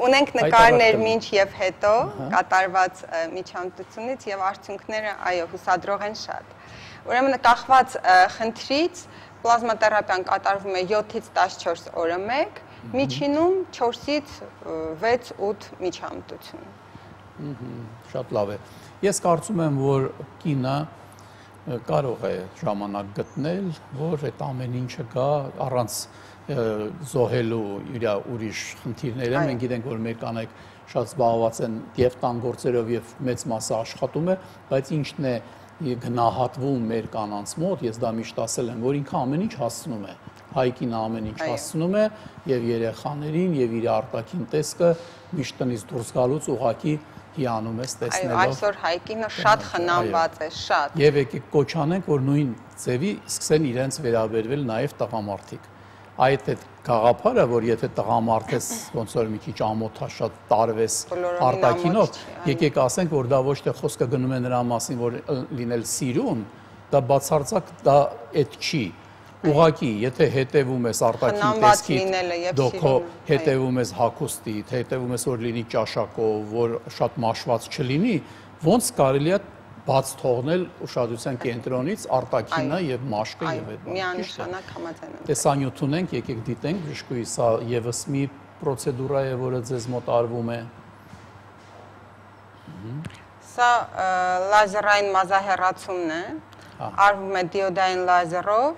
Ունենք նկարներ ինչ եւ հետո կատարված միջամտությունից եւ արդյունքները այո հուսադրող են շատ։ Ուրեմն կախված խնդրից պլազմաթերապիան կատարվում է 7-ից 14 օրը մեկ Միջինում 4-ից 6-8 միջամտություն։ Շատ լավ է։ Ես կարծում եմ, որ կինը կարող է ժամանակ գտնել, որ այդ ամեն ինչը գա առանց զոհելու իր ուրիշ խնդիրները։ Մենք գիտենք, որ մեր կանայք շատ զբաղված են եւ տան գործերով եւ մեծ մասը աշխատում է, բայց ինչն է գնահատվում մեր կանանց մոտ, ես դա միշտ ասել եմ, որ ինքը ամեն ինչ հասցնում է հայկին ամեն ինչ հասցնում է եւ երեխաներին եւ իր արտաքին տեսքը միշտ տնից դուրս գալուց ուղակի հիանում ես տեսնելով։ Այո, այսօր հայկինը շատ խնամված է, շատ։ Եվ եկեք կոչանենք, որ նույն ձևի սկսեն իրենց վերաբերվել նաև տղամարդիկ։ Այդ այդ գաղափարը, որ եթե տղամարդ ես ոնց որ մի քիչ ամոթա շատ տարվես արտաքինով, եկեք ասենք, որ դա ոչ թե խոսքը գնում է նրա մասին, որ լինել սիրուն, դա բացարձակ դա այդ չի Ուղղակի, եթե հետևում ես արտաքին տեսքի, դոքո հետևում ես հակոստի, թե հետևում ես որ լինի ճաշակով, որ շատ մաշված չլինի, ոնց կարելի է բաց թողնել ուշադրության կենտրոնից արտաքինը եւ մաշկը եւ այդ բանը։ Միանշանակ համաձայն եմ։ Տեսանյութ ունենք, եկեք դիտենք, բժշկուհի, սա եւս մի պրոցեդուրա է, որը ձեզ մոտ արվում է։ Սա լազերային մազահեռացումն է։ Արվում է դիոդային լազերով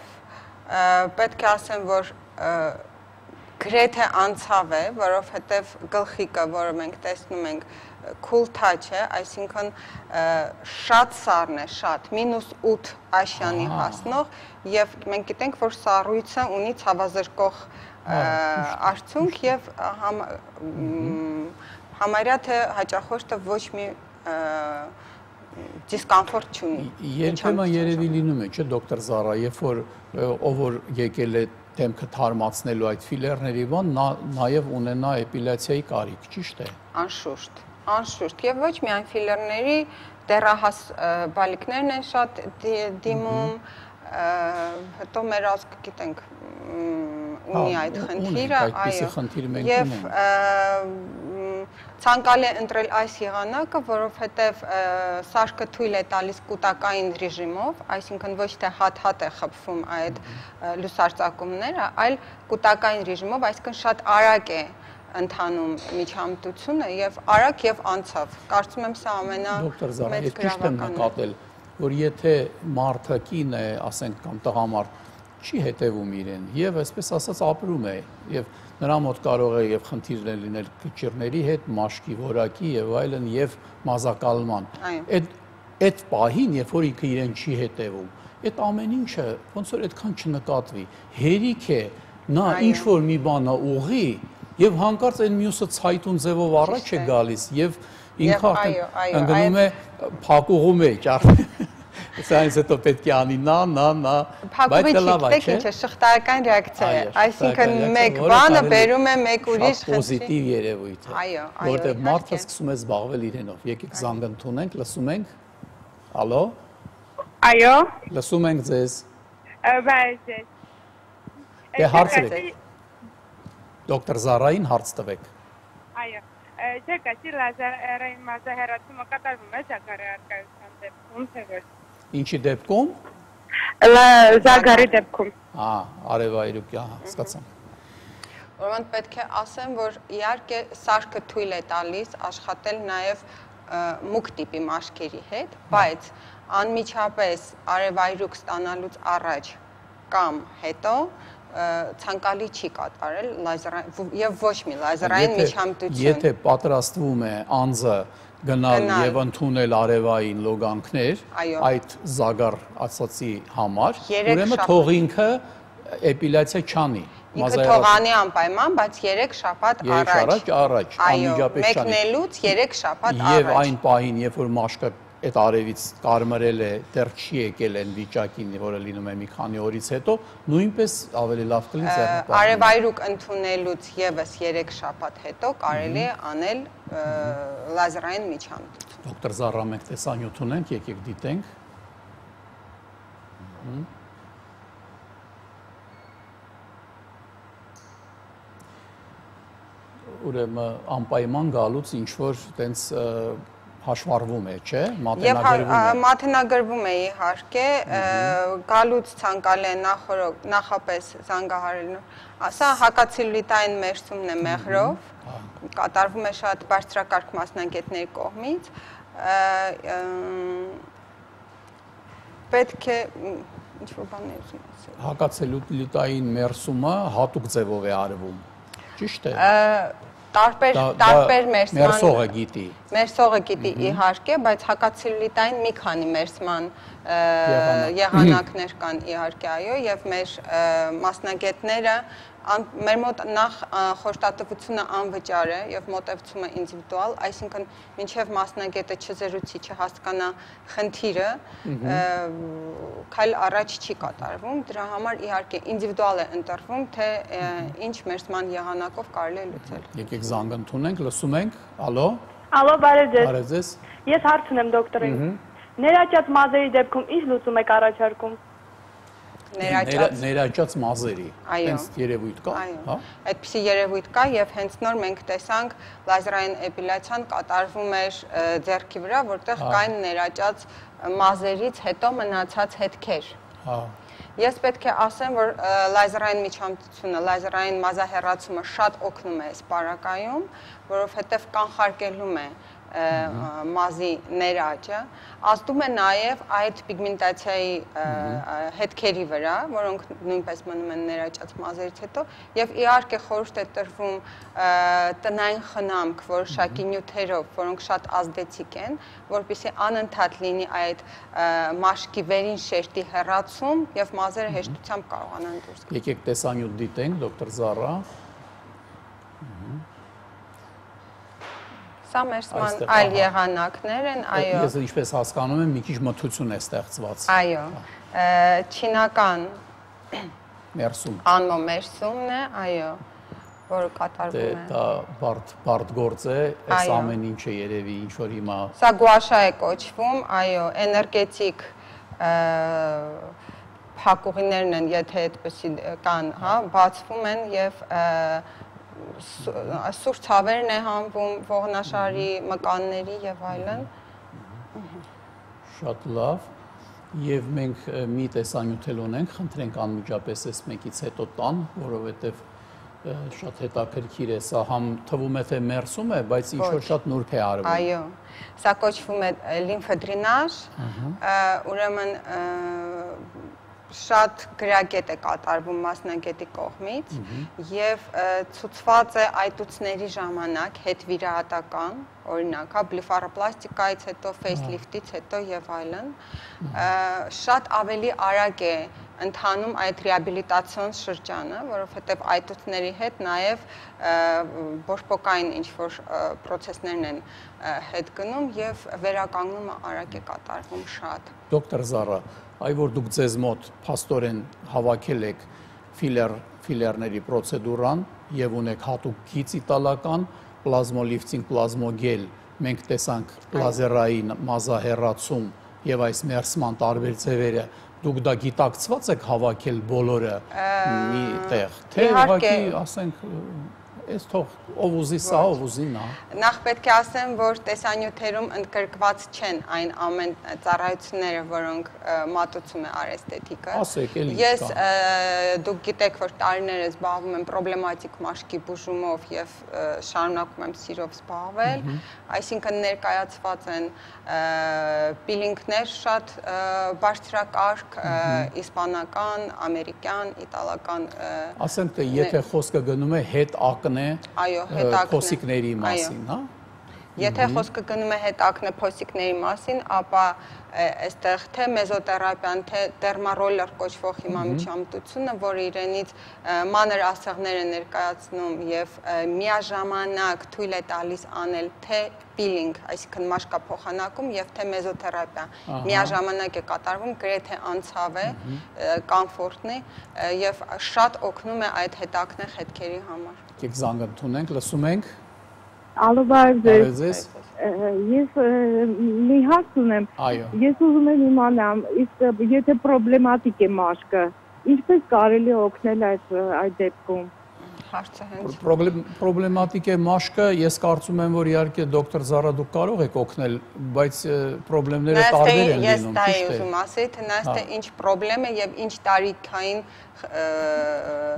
պետք է ասեմ, որ գրեթե անցավ է, որովհետև գլխիկը, որը մենք տեսնում ենք, cool touch է, այսինքն շատ սառն է, շատ -8 աշյանի հասնող եւ մենք գիտենք, որ սառույցը ունի ցավազրկող արդյունք եւ համ, համարյա թե հաճախորդը ոչ մի դիսկոմֆորտ չունի։ Երբեմն երևի լինում է, չէ, դոկտոր Զարա, երբ որ ով որ եկել է դեմքը թարմացնելու այդ ֆիլերների բան, նա նաև ունենա էպիլյացիայի կարիք, ճիշտ է։ Անշուշտ։ Անշուշտ, եւ ոչ միայն ֆիլերների դեռահաս բալիկներն են շատ դիմում, հետո մեր ազգը գիտենք ունի այդ խնդիրը, այո։ Եվ ցանկալի է ընտրել այս եղանակը, որովհետև սարկը թույլ է տալիս կուտակային ռեժիմով, այսինքն ոչ թե հատ-հատ է խփվում այդ լուսարձակումները, այլ կուտակային ռեժիմով, այսինքն շատ արագ է ընդանում միջամտությունը եւ արագ եւ անցավ։ Կարծում եմ սա ամենա Դոկտոր Զարա, ես ճիշտ եմ նկատել, որ եթե մարդը կին է, ասենք կամ տղամարդ չի հետևում իրեն եւ այսպես ասած ապրում է եւ նրա մոտ կարող է եւ խնդիրներ լինել քիչերների հետ, մաշկի որակի եւ այլն եւ մազակալման։ Այդ այդ պահին, երբ որ ինքը իրեն չի հետևում, այդ ամեն ինչը ոնց որ այդքան չնկատվի։ Հերիք է նա ինչ որ մի բանը ուղի եւ հանկարծ այն մյուսը ցայտուն ձևով առաջ է գալիս եւ ինքը արդեն ընկնում է փակուղու մեջ արդեն Սրանից հետո պետք է անի նա, նա, նա, բայց լավ է, չէ՞։ Ինչ է շղթայական ռեակցիա է։ Այսինքն մեկ բանը բերում է մեկ ուրիշ խնդրի։ Պոզիտիվ երևույթ է։ Այո, այո։ Որտեղ մարդը սկսում է զբաղվել իրենով։ Եկեք զանգ ընդունենք, լսում ենք։ Ալո։ Այո։ Լսում ենք ձեզ։ Բայց ձեզ։ Դե հարցրեք։ Դոկտոր Զարային հարց տվեք։ Այո։ Չեկացի լազերային մազահեռացումը կատարվում է Զագարի արկայության դեպքում, թե ոչ։ Ինչի դեպքում։ Զագարի դեպքում։ Հա, արևայրուկյա, հասկացա։ Ուրեմն պետք է ասեմ, որ իհարկե սարքը թույլ է տալիս աշխատել նաև մուկ տիպի մաշկերի հետ, բայց անմիջապես արևայրուկ ստանալուց առաջ կամ հետո ցանկալի չի կատարել լազերային եւ ոչ մի լազերային միջամտություն։ Եթե պատրաստվում է անձը գնալ եւ ընդունել արևային լոգանքներ այդ զագար ասացի համար, ուրեմն թող ինքը էպիլյացիա չանի։ Ինքը թողանի անպայման, բայց 3 շաբաթ առաջ։ 3 առաջ առաջ, անմիջապես չանի։ Մեկնելուց 3 շաբաթ առաջ։ Եվ այն պահին, երբ որ մաշկը այդ արևից կարմրել է, դեռ չի եկել այն վիճակին, որը լինում է մի քանի օրից հետո, նույնպես ավելի լավ կլինի ձեռնպահ։ Արևայրուկ ընդունելուց եւս 3 շաբաթ հետո կարելի է անել լազերային միջամտություն։ Դոկտոր Զառա, մենք տեսանյութ ունենք, եկեք դիտենք։ ուրեմն անպայման գալուց ինչ որ տենց հաշվառվում է, չէ, մատենագրվում է։ Եվ մատենագրվում է իհարկե, գալուց ցանկալ է նախորդ նախապես զանգահարելն։ Ասա հակացիլիտային մերսումն է մեղրով, կատարվում է շատ բարձրակարգ մասնագետների կողմից։ Պետք է ինչ որ բաներ ուզում ասել։ Հակացիլիտային մերսումը հատուկ ձևով է արվում։ Ճիշտ է տարբեր տարբեր մերսման մերսողը գիտի մերսողը գիտի իհարկե բայց հակացիլիտային մի քանի մերսման եղանակներ կան իհարկե այո եւ մեր մասնագետները մեր մոտ նախ խորտատվությունը անվճար է եւ մոտեցումը ինդիվիդուալ, այսինքն մինչեւ մասնագետը չզրուցի, չհասկանա խնդիրը, քայլ առաջ չի կատարվում։ Դրա համար իհարկե ինդիվիդուալ է ընտրվում, թե ինչ մերսման եղանակով կարելի է լուծել։ Եկեք զանգ ընդունենք, լսում ենք։ Ալո։ Ալո, բարև ձեզ։ Բարև ձեզ։ Ես հարց ունեմ դոկտորին։ Ներաճած մազերի դեպքում ինչ լուծում եք առաջարկում ներաճած մազերի հենց երևույթ կա հա? այդպիսի երևույթ կա եւ հենց նոր մենք տեսանք լազերային էպիլյացիան կատարվում էր ձեռքի վրա որտեղ կային ներաճած մազերից հետո մնացած հետքեր հա Ես պետք է ասեմ, որ լազերային միջամտությունը, լազերային մազահեռացումը շատ օգնում է սպարակայում, որովհետև կանխարգելում է մազի ներաճը, ազդում է նաև այդ պիգմենտացիայի հետքերի վրա, որոնք նույնպես մնում են ներաճած մազերից հետո, եւ իհարկե խորհուրդ է տրվում տնային խնամք որոշակի նյութերով, որոնք շատ ազդեցիկ են, որpիսի անընդհատ լինի այդ մաշկի վերին շերտի հեռացում եւ մազերը հեշտությամբ կարողանան դուրս գալ։ Եկեք տեսանյութ դիտենք, դոկտոր Զարա։ Սա մեր սման այլ եղանակներ են, այո։ Ես ինչպես հասկանում եմ, մի քիչ մթություն է ստեղծված։ Այո։ Չինական մերսում։ Անմո մերսումն է, այո։ որը Դե կատարվում է։ դա բարդ բարդ գործ է, այս ամեն ինչը երևի ինչ որ հիմա Սա գուաշա է կոչվում, այո, էներգետիկ փակուղիներն են, եթե այդպեսի կան, հա, բացվում են եւ սուր ցավերն է հանվում ողնաշարի մկանների եւ այլն։ շատ լավ եւ մենք մի տեսանյութ էլ ունենք, խնդրենք անմիջապես այս մեկից հետո տան, որովհետեւ շատ հետաքրքիր է, սա համ թվում է թե մերսում է, բայց ինչ որ շատ նուրբ է արվում։ Այո։ Սա կոչվում է լիմֆոդրենաժ, ուրեմն շատ գրագետ է կատարվում մասնագետի կողմից եւ ցուցված է այտուցների ժամանակ հետվիրահատական, օրինակ, հա բլեֆարոպլաստիկայից հետո ֆեյսլիֆտից հետո եւ այլն, շատ ավելի արագ է ընթանում այդ ռեաբիլիտացիոն շրջանը, որովհետև այտուցների հետ նաև բորբոկային ինչ որ process-ներն են հետ գնում եւ վերականգնումը արագ է կատարվում շատ։ Դոկտոր Զարա, այ որ դուք ձեզ մոտ փաստորեն հավաքել եք ֆիլեր ֆիլերների պրոցեդուրան եւ ունեք հատուկ գիծ իտալական պլազմոլիֆտինգ պլազմոգել մենք տեսանք լազերային մազահեռացում եւ այս մերսման տարբեր ձևերը դուք դա գիտակցված եք հավաքել բոլորը մի տեղ թե ուղղակի ասենք այս թող ով ուզի սա ով ուզի նա Նախ պետք է ասեմ, որ տեսանյութերում ընդգրկված չեն այն ամեն ծառայությունները, որոնք մատուցում է արեստետիկը։ Ասեք, էլի Ես դուք գիտեք, որ տարիներ ես զբաղվում եմ պրոբլեմատիկ մաշկի բուժումով եւ շարունակում եմ սիրով զբաղվել, այսինքն ներկայացված են պիլինգներ շատ բարձրակարգ, իսպանական, ամերիկյան, իտալական ը, ասենք թե եթե խոսքը գնում է հետ ակնե Այո, հետ ակնե։ քոսիկների Այո։ մասին, հա Եթե խոսքը գնում է հետ ակնե փոսիկների մասին, ապա այստեղ թե մեզոթերապիան, թե դերմարոլեր կոչվող հիմա միջամտությունը, որը իրենից մանր ասեղներ է ներկայացնում եւ միաժամանակ թույլ է տալիս անել թե պիլինգ, այսինքն մաշկափոխանակում եւ թե մեզոթերապիա։ Միաժամանակ է կատարվում, գրեթե անցավ է, ը, կոմֆորտնի ը, եւ շատ օգնում է այդ հետակնե հետքերի համար։ Եկեք զանգ ընդունենք, լսում ենք։ Ալո բարև Բարև ձեզ։ ձեզ։ Ը, Ես մի հարց ունեմ։ Այո։ Ես ուզում եմ իմանամ, իսկ եթե պրոբլեմատիկ է մաշկը, ինչպես կարելի է օգնել այդ այդ դեպքում։ Հարցը հենց Պրոբլեմ պրոբլեմատիկ է մաշկը, ես կարծում եմ, որ իհարկե դոկտոր Զարա դուք կարող եք օգնել, բայց պրոբլեմները տարբեր են ես լինում, դա էի ճիշտ է։ ուզում ասել, թե նայած Հա։ թե ինչ խնդրեմ է եւ ինչ տարիքային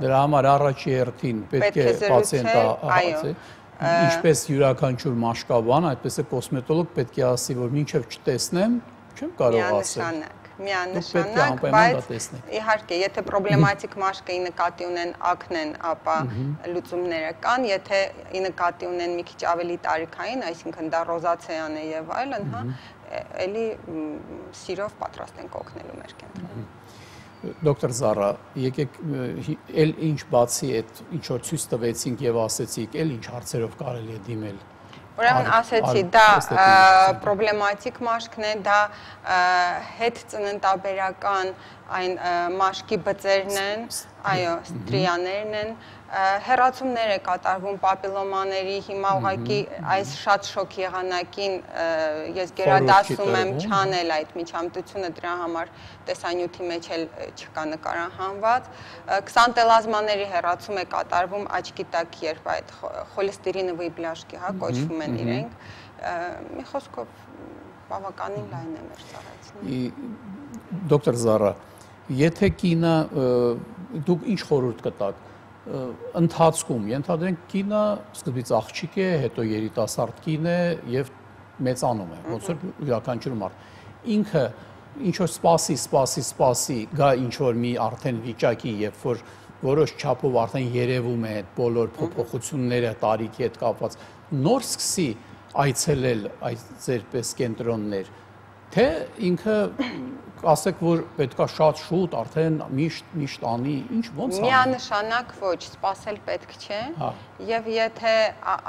Դրա համար առաջի հերթին պետք է պացիենտը այո։ հացի ինչպես յուրաքանչյուր մաշկաբան, այդպես է կոսմետոլոգ պետք է ասի, որ մինչև չտեսնեմ, չեմ կարող ասել։ միանշանակ, բայց իհարկե, եթե պրոբլեմատիկ մաշկը ի նկատի ունեն ակնեն, ապա լուծումները կան, եթե ի նկատի ունեն մի քիչ ավելի տարիքային, այսինքն դա ռոզացեան է եւ այլն, հա, էլի սիրով պատրաստ ենք օգնելու մեր կենտրոնում։ Դոկտոր Զարա, եկեք էլ ինչ բացի այդ ինչ որ ցույց տվեցինք եւ ասեցիք, էլ ինչ հարցերով կարելի է դիմել։ Ուրեմն ասեցի, դա պրոբլեմատիկ մաշկն է, դա հետ ծննդաբերական այն մաշկի բծերն են, այո, ստրիաներն են, ա, հեռացումներ է կատարվում պապիլոմաների, հիմա ուղղակի այս շատ շոկ եղանակին ես գերադասում եմ չանել այդ միջամտությունը դրա համար տեսանյութի մեջ էլ չկա նկարահանված 20 տելազմաների հեռացում է կատարվում աչքի տակ երբ այդ խո- խոլեստերինովի բլաշկի հա կոչվում են իրենք մի խոսքով բավականին լայն է մեր ծառայությունը Դոկտոր Զարա, եթե կինը դուք ինչ խորհուրդ կտաք ընթացքում ենթադրենք կինը սկզբից աղջիկ է, հետո երիտասարդ կին է եւ մեծանում է, ոնց որ յուրաքանչյուր մարդ։ Ինքը ինչ որ սпасի, սпасի, սпасի, գա ինչ որ մի արդեն վիճակի, երբ որ որոշ չափով արդեն երևում է այդ բոլոր փոփոխությունները տարիքի հետ կապված, նոր սկսի այցելել այս ձերպես կենտրոններ, այդ թե ինքը ասեք որ պետքա շատ շուտ արդեն միշտ միշտ անի ինչ ոնց անի միանշանակ ոչ սпасել պետք չէ հա։ եւ եթե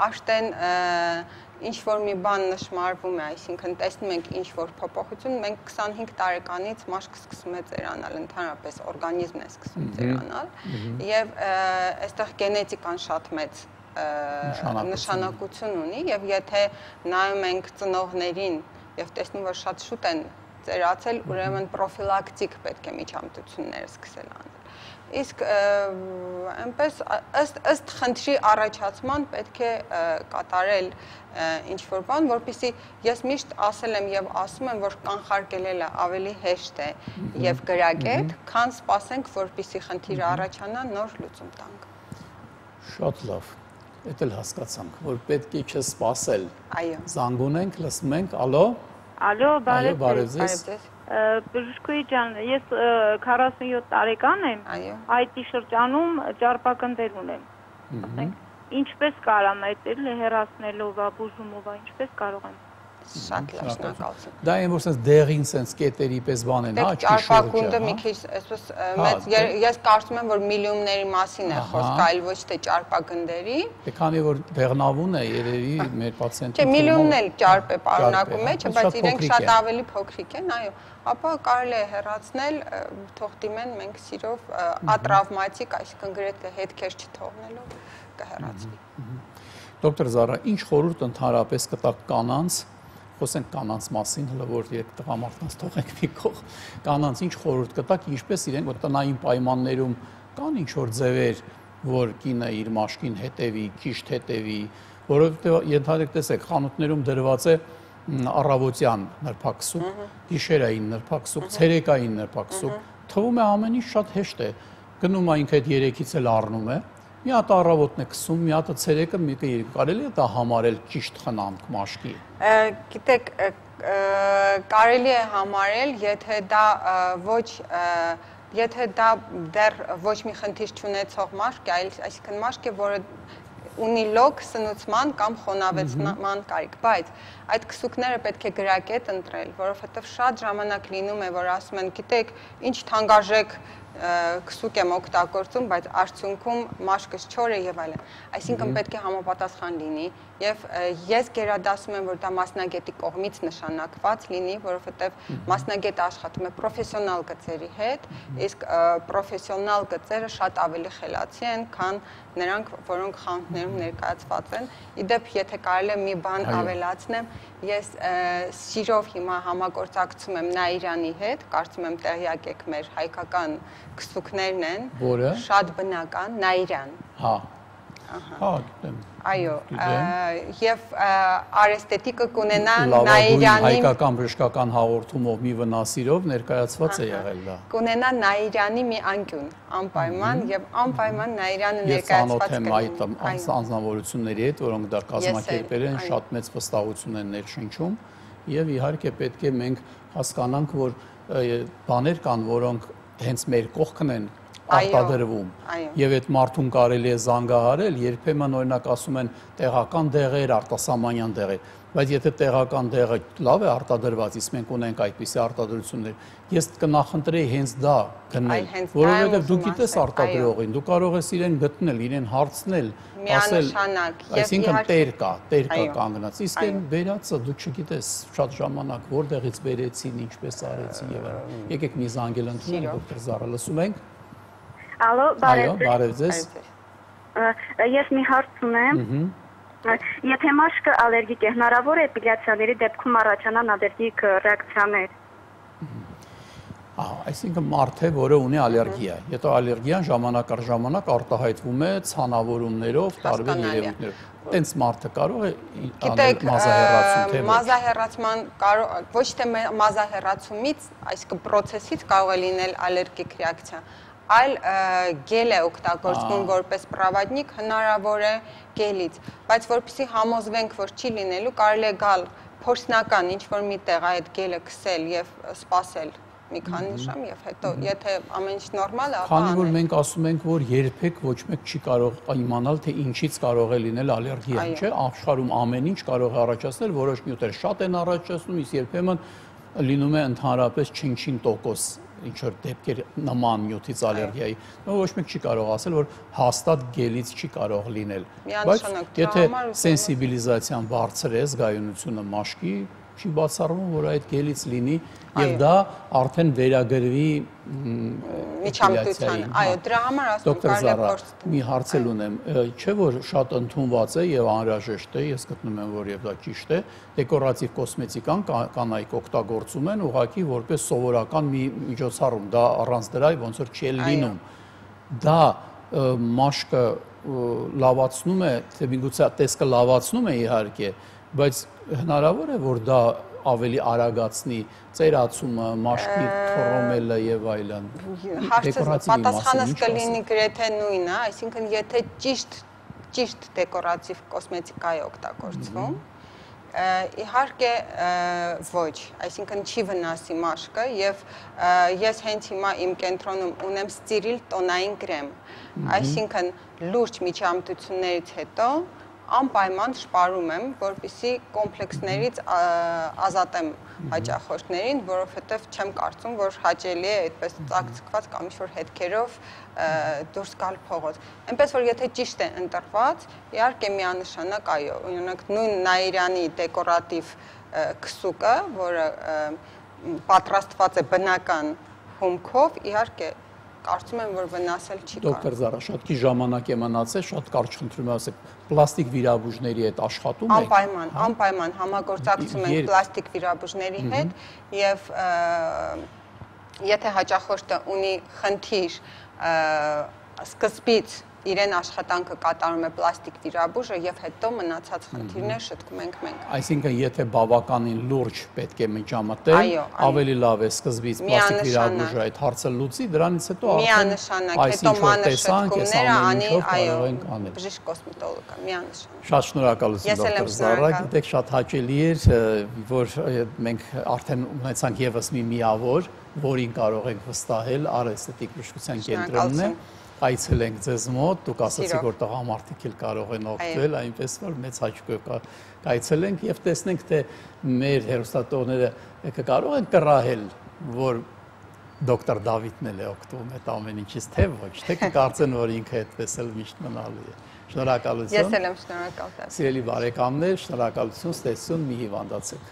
աշտեն ինչ որ մի բան նշмарվում է, այսինքն տեսնում ենք ինչ որ փոփոխություն, մենք 25 տարեկանից մաշկը սկսում է ծերանալ, ընդհանրապես օրգանիզմն է սկսում ծերանալ, եւ այստեղ գենետիկան շատ մեծ նշանակություն ունի եւ եթե նայում ենք ծնողներին, եւ տեսնում որ շատ շուտ են ծերացել, ուրեմն պրոֆիլակտիկ պետք է միջամտություններ սկսել անել։ Իսկ այնպես ըստ ըստ խնդրի առաջացման պետք է կատարել ինչ որ բան, որpիսի ես միշտ ասել եմ եւ ասում եմ, որ կանխարգելելը ավելի հեշտ է եւ գրագետ, քան սпасենք, որpիսի խնդիրը առաջանա, նոր լուծում տանք։ Շատ լավ։ Դա էլ հասկացանք, որ պետք է չսпасել։ Այո։ Զանգունենք, լսում ենք, ալո։ Ա Ալո, բարև ձեզ։ Բարև ձեզ։ Բժշկուհի ջան, ես 47 տարեկան եմ։ IT շրջանում ճարպակնդեր ունեմ։ Ասենք, ինչպես կարամ այդ հեռացնելով, բուժումով, ինչպես կարող եմ Շատ լավ, շնորհակալություն։ Դա այն որ sense դեղին sense կետերի պես բան են, հա, չի շուրջը։ Ճարպակունդը մի քիչ այսպես մեծ ես կարծում եմ որ միլիոնների մասին է խոսքը, այլ ոչ թե ճարպագնդերի։ Դե քանի որ դեղնավուն է, երևի մեր պացիենտը Չէ, միլիոնն էլ ճարպ է պարունակում մեջ, բայց իրենք շատ ավելի փոքրիկ են, այո ապա կարելի է հեռացնել, թող դիմեն մենք սիրով ատրավմատիկ, այսինքն գրեթե հետքեր չթողնելով կհեռացվի։ Դոկտոր Զարա, ինչ խորհուրդ ընդհանրապես կտակ կանանց խոսենք կանանց մասին, հələ որ երբ տղամարդկանց թողենք մի կող, կանանց ինչ խորհուրդ կտակ, ինչպես իրենք որ տնային պայմաններում կան ինչ որ ձևեր, որ կինը իր մաշկին հետևի, ճիշտ հետևի, որովհետև ենթադրեք տեսեք, խանութներում դրված է առավոտյան նրբակսուկ, գիշերային նրբակսուկ, ցերեկային նրբակսուկ, թվում է ամեն ինչ շատ հեշտ է։ Գնում է ինքը այդ երեքից էլ առնում է, մի հատ առավոտն է քսում, մի հատը ցերեկը, մեկը երեք։ Կարելի է դա համարել ճիշտ խնամք մաշկի։ Գիտեք, կարելի է համարել, եթե դա ոչ եթե դա դեռ ոչ մի խնդիր չունեցող մաշկ է, այլ այսինքն մաշկ է, որը ունի լոկ սնուցման կամ խոնավեցման կարիք, բայց այդ քսուկները պետք է գրակետ ընտրել, որովհետև շատ ժամանակ լինում է, որ ասում են, գիտեք, ինչ թանկարժեք քսուկ եմ օգտագործում, բայց արդյունքում մաշկս չոր է եւ այլն։ Այսինքն պետք է համապատասխան լինի եւ ես գերադասում եմ, որ դա մասնագետի կողմից նշանակված լինի, որովհետեւ մասնագետը աշխատում է պրոֆեսիոնալ գծերի հետ, իսկ պրոֆեսիոնալ գծերը շատ ավելի խելացի են, քան նրանք, որոնք խանութներում ներկայացված են։ Իդեպ, եթե կարելի է մի բան ավելացնեմ, ես սիրով հիմա համագործակցում եմ Նաիրյանի հետ, կարծում եմ տեղյակ եք մեր հայկական քսուկներն են, որը շատ բնական Նաիրյան։ Հա։ Հա, գիտեմ։ Այո, եւ արեստետիկը կունենա Նաիրյանի հայկական բժշկական հաղորդումով մի վնասիրով ներկայացված է եղել դա։ Կունենա Նաիրյանի մի անկյուն, անպայման եւ անպայման Նաիրյանը ներկայացված կլինի։ Ես ծանոթ եմ այդ անձնավորությունների հետ, որոնք դա կազմակերպել են, շատ մեծ վստահություն են ներշնչում եւ իհարկե պետք է մենք հասկանանք, որ բաներ կան, որոնք հենց մեր կողքն են արտադրվում եւ այդ մարդուն կարելի է զանգահարել երբեմն օրինակ ասում են տեղական դեղեր արտասահմանյան դեղեր բայց եթե տեղական դեղը լավ է արտադրված իսկ մենք ունենք այդպիսի արտադրություններ ես կնախընտրեի հենց դա գնել որովհետեւ դու գիտես արտադրողին դու կարող ես իրեն գտնել իրեն հարցնել ասել այսինքն տեր կա տեր կա կանգնած իսկ այն վերածը դու չգիտես շատ ժամանակ որտեղից վերեցին ինչպես արեցին եւ եկեք մի զանգել ընդունել դոկտոր Զարա լսում ենք Ալո, բարև ձեզ։ Այո, բարև ձեզ։ Ես մի հարց ունեմ։ Եթե մաշկը ալերգիկ է, հնարավոր է էպիլյացիաների դեպքում առաջանան ալերգիկ ռեակցիաներ։ Ահա, այսինքն մարդ է, որը ունի ալերգիա։ Եթե ալերգիան ժամանակ առ ժամանակ արտահայտվում է ցանավորումներով, տարբեր երևույթներով, տենց մարդը կարող է անել մազահեռացում, թե Մազահեռացման կարող ոչ թե մազահեռացումից, այսինքն process-ից կարող է լինել ալերգիկ ռեակցիա, այլ գել է օգտագործվում որպես պրավադնիկ, հնարավոր է գելից, բայց որպեսի համոզվենք, որ չի լինելու, կարել է գալ փորձնական ինչ-որ մի տեղ այդ գելը կսել եւ սպասել մի քանի ժամ եւ հետո եթե ամեն ինչ նորմալ է, ապա քանի որ մենք ասում ենք, որ երբեք ոչ մեկ չի կարող իմանալ, թե ինչից կարող է լինել ալերգիա, չէ՞, աշխարհում ամեն ինչ կարող է առաջացնել, որոշ նյութեր շատ են առաջացնում, իսկ երբեմն լինում է ընդհանրապես չնչին տոկոս ինչ որ դեպքեր նման նյութից ալերգիայի, ոչ մեկ չի կարող ասել, որ հաստատ գելից չի կարող լինել։ Բայց եթե սենսիբիլիզացիան բարձր է, զգայունությունը մաշկի, չի բացառվում, որ այդ գելից լինի եւ դա արդեն վերագրվի միջամտության։ Այո, դրա համար ասում կարելի է փորձ։ Մի հարցել ունեմ, չէ՞ որ շատ ընդունված է եւ անհրաժեշտ է, ես գտնում եմ, որ եւ դա ճիշտ է, դեկորատիվ կոսմետիկան կանայք օգտագործում են ուղղակի որպես սովորական մի միջոցառում, դա առանց դրա ոնց որ չի լինում։ Դա մաշկը լավացնում է, թե միգուցե տեսքը լավացնում է իհարկե, բայց հնարավոր է որ դա ավելի արագացնի ծերացումը, մաշկի թորոմելը եւ այլն։ Հարցը պատասխանս կլինի գրեթե նույնը, այսինքն եթե ճիշտ ճիշտ դեկորատիվ կոսմետիկա է օգտագործվում, իհարկե ոչ, այսինքն չի վնասի մաշկը եւ ես հենց հիմա իմ կենտրոնում ունեմ ստիրիլ տոնային կրեմ, այսինքն լուրջ միջամտություններից հետո անպայման շպարում եմ, որպիսի կոմպլեքսներից ազատեմ հաճախորդներին, որովհետև չեմ կարծում, որ հաճելի է այդպես ծակցկված կամ ինչ-որ հետքերով դուրս գալ փողոց։ Էնպես որ եթե ճիշտ է ընտրված, իհարկե միանշանակ այո, օրինակ նույն Նաիրյանի դեկորատիվ քսուկը, որը պատրաստված է բնական հումքով, իհարկե կարծում եմ, որ վնասել չի կարող։ Դոկտոր Զարա, շատ քիչ ժամանակ է մնացել, շատ կարճ խնդրում եմ ասեք, պլաստիկ վիրաբույժների հետ աշխատում եք։ Անպայման, հա? անպայման համագործակցում ենք պլաստիկ վիրաբույժների հետ եւ եթե հաճախորդը ունի խնդիր սկզբից իրեն աշխատանքը կատարում է պլաստիկ վիրաբույժը եւ հետո մնացած խնդիրները շտկում ենք մենք։ Այսինքն եթե բավականին լուրջ պետք է միջամտել, ավելի լավ է սկզբից պլաստիկ վիրաբույժը այդ հարցը լուծի, դրանից հետո այս ամենը կարող ենք անել։ Բժիշկ կոսմետոլոգը միանշանակ։ Շատ շնորհակալություն դոկտոր Զարա, գիտեք շատ հաճելի էր, որ մենք արդեն ունեցանք եւս մի միավոր, որին կարող ենք վստահել արեստետիկ բժշկության կենտրոնն է այցելենք ձեզ մոտ, դուք ասացիք որ տղամարդիկ էլ կարող են օգտվել, այնպես որ մեծ հաճույքով կայցելենք եւ տեսնենք թե մեր հերոստատողները կարող են կռահել, որ դոկտոր Դավիթն էլ է օգտվում այդ ամեն ինչից, թե ոչ, թե կկարծեն որ ինքը այդպես էլ միշտ մնալու է։ Շնորհակալություն։ Ես էլ եմ շնորհակալ։ Սիրելի բարեկամներ, շնորհակալություն, ստեսություն, մի հիվանդացեք։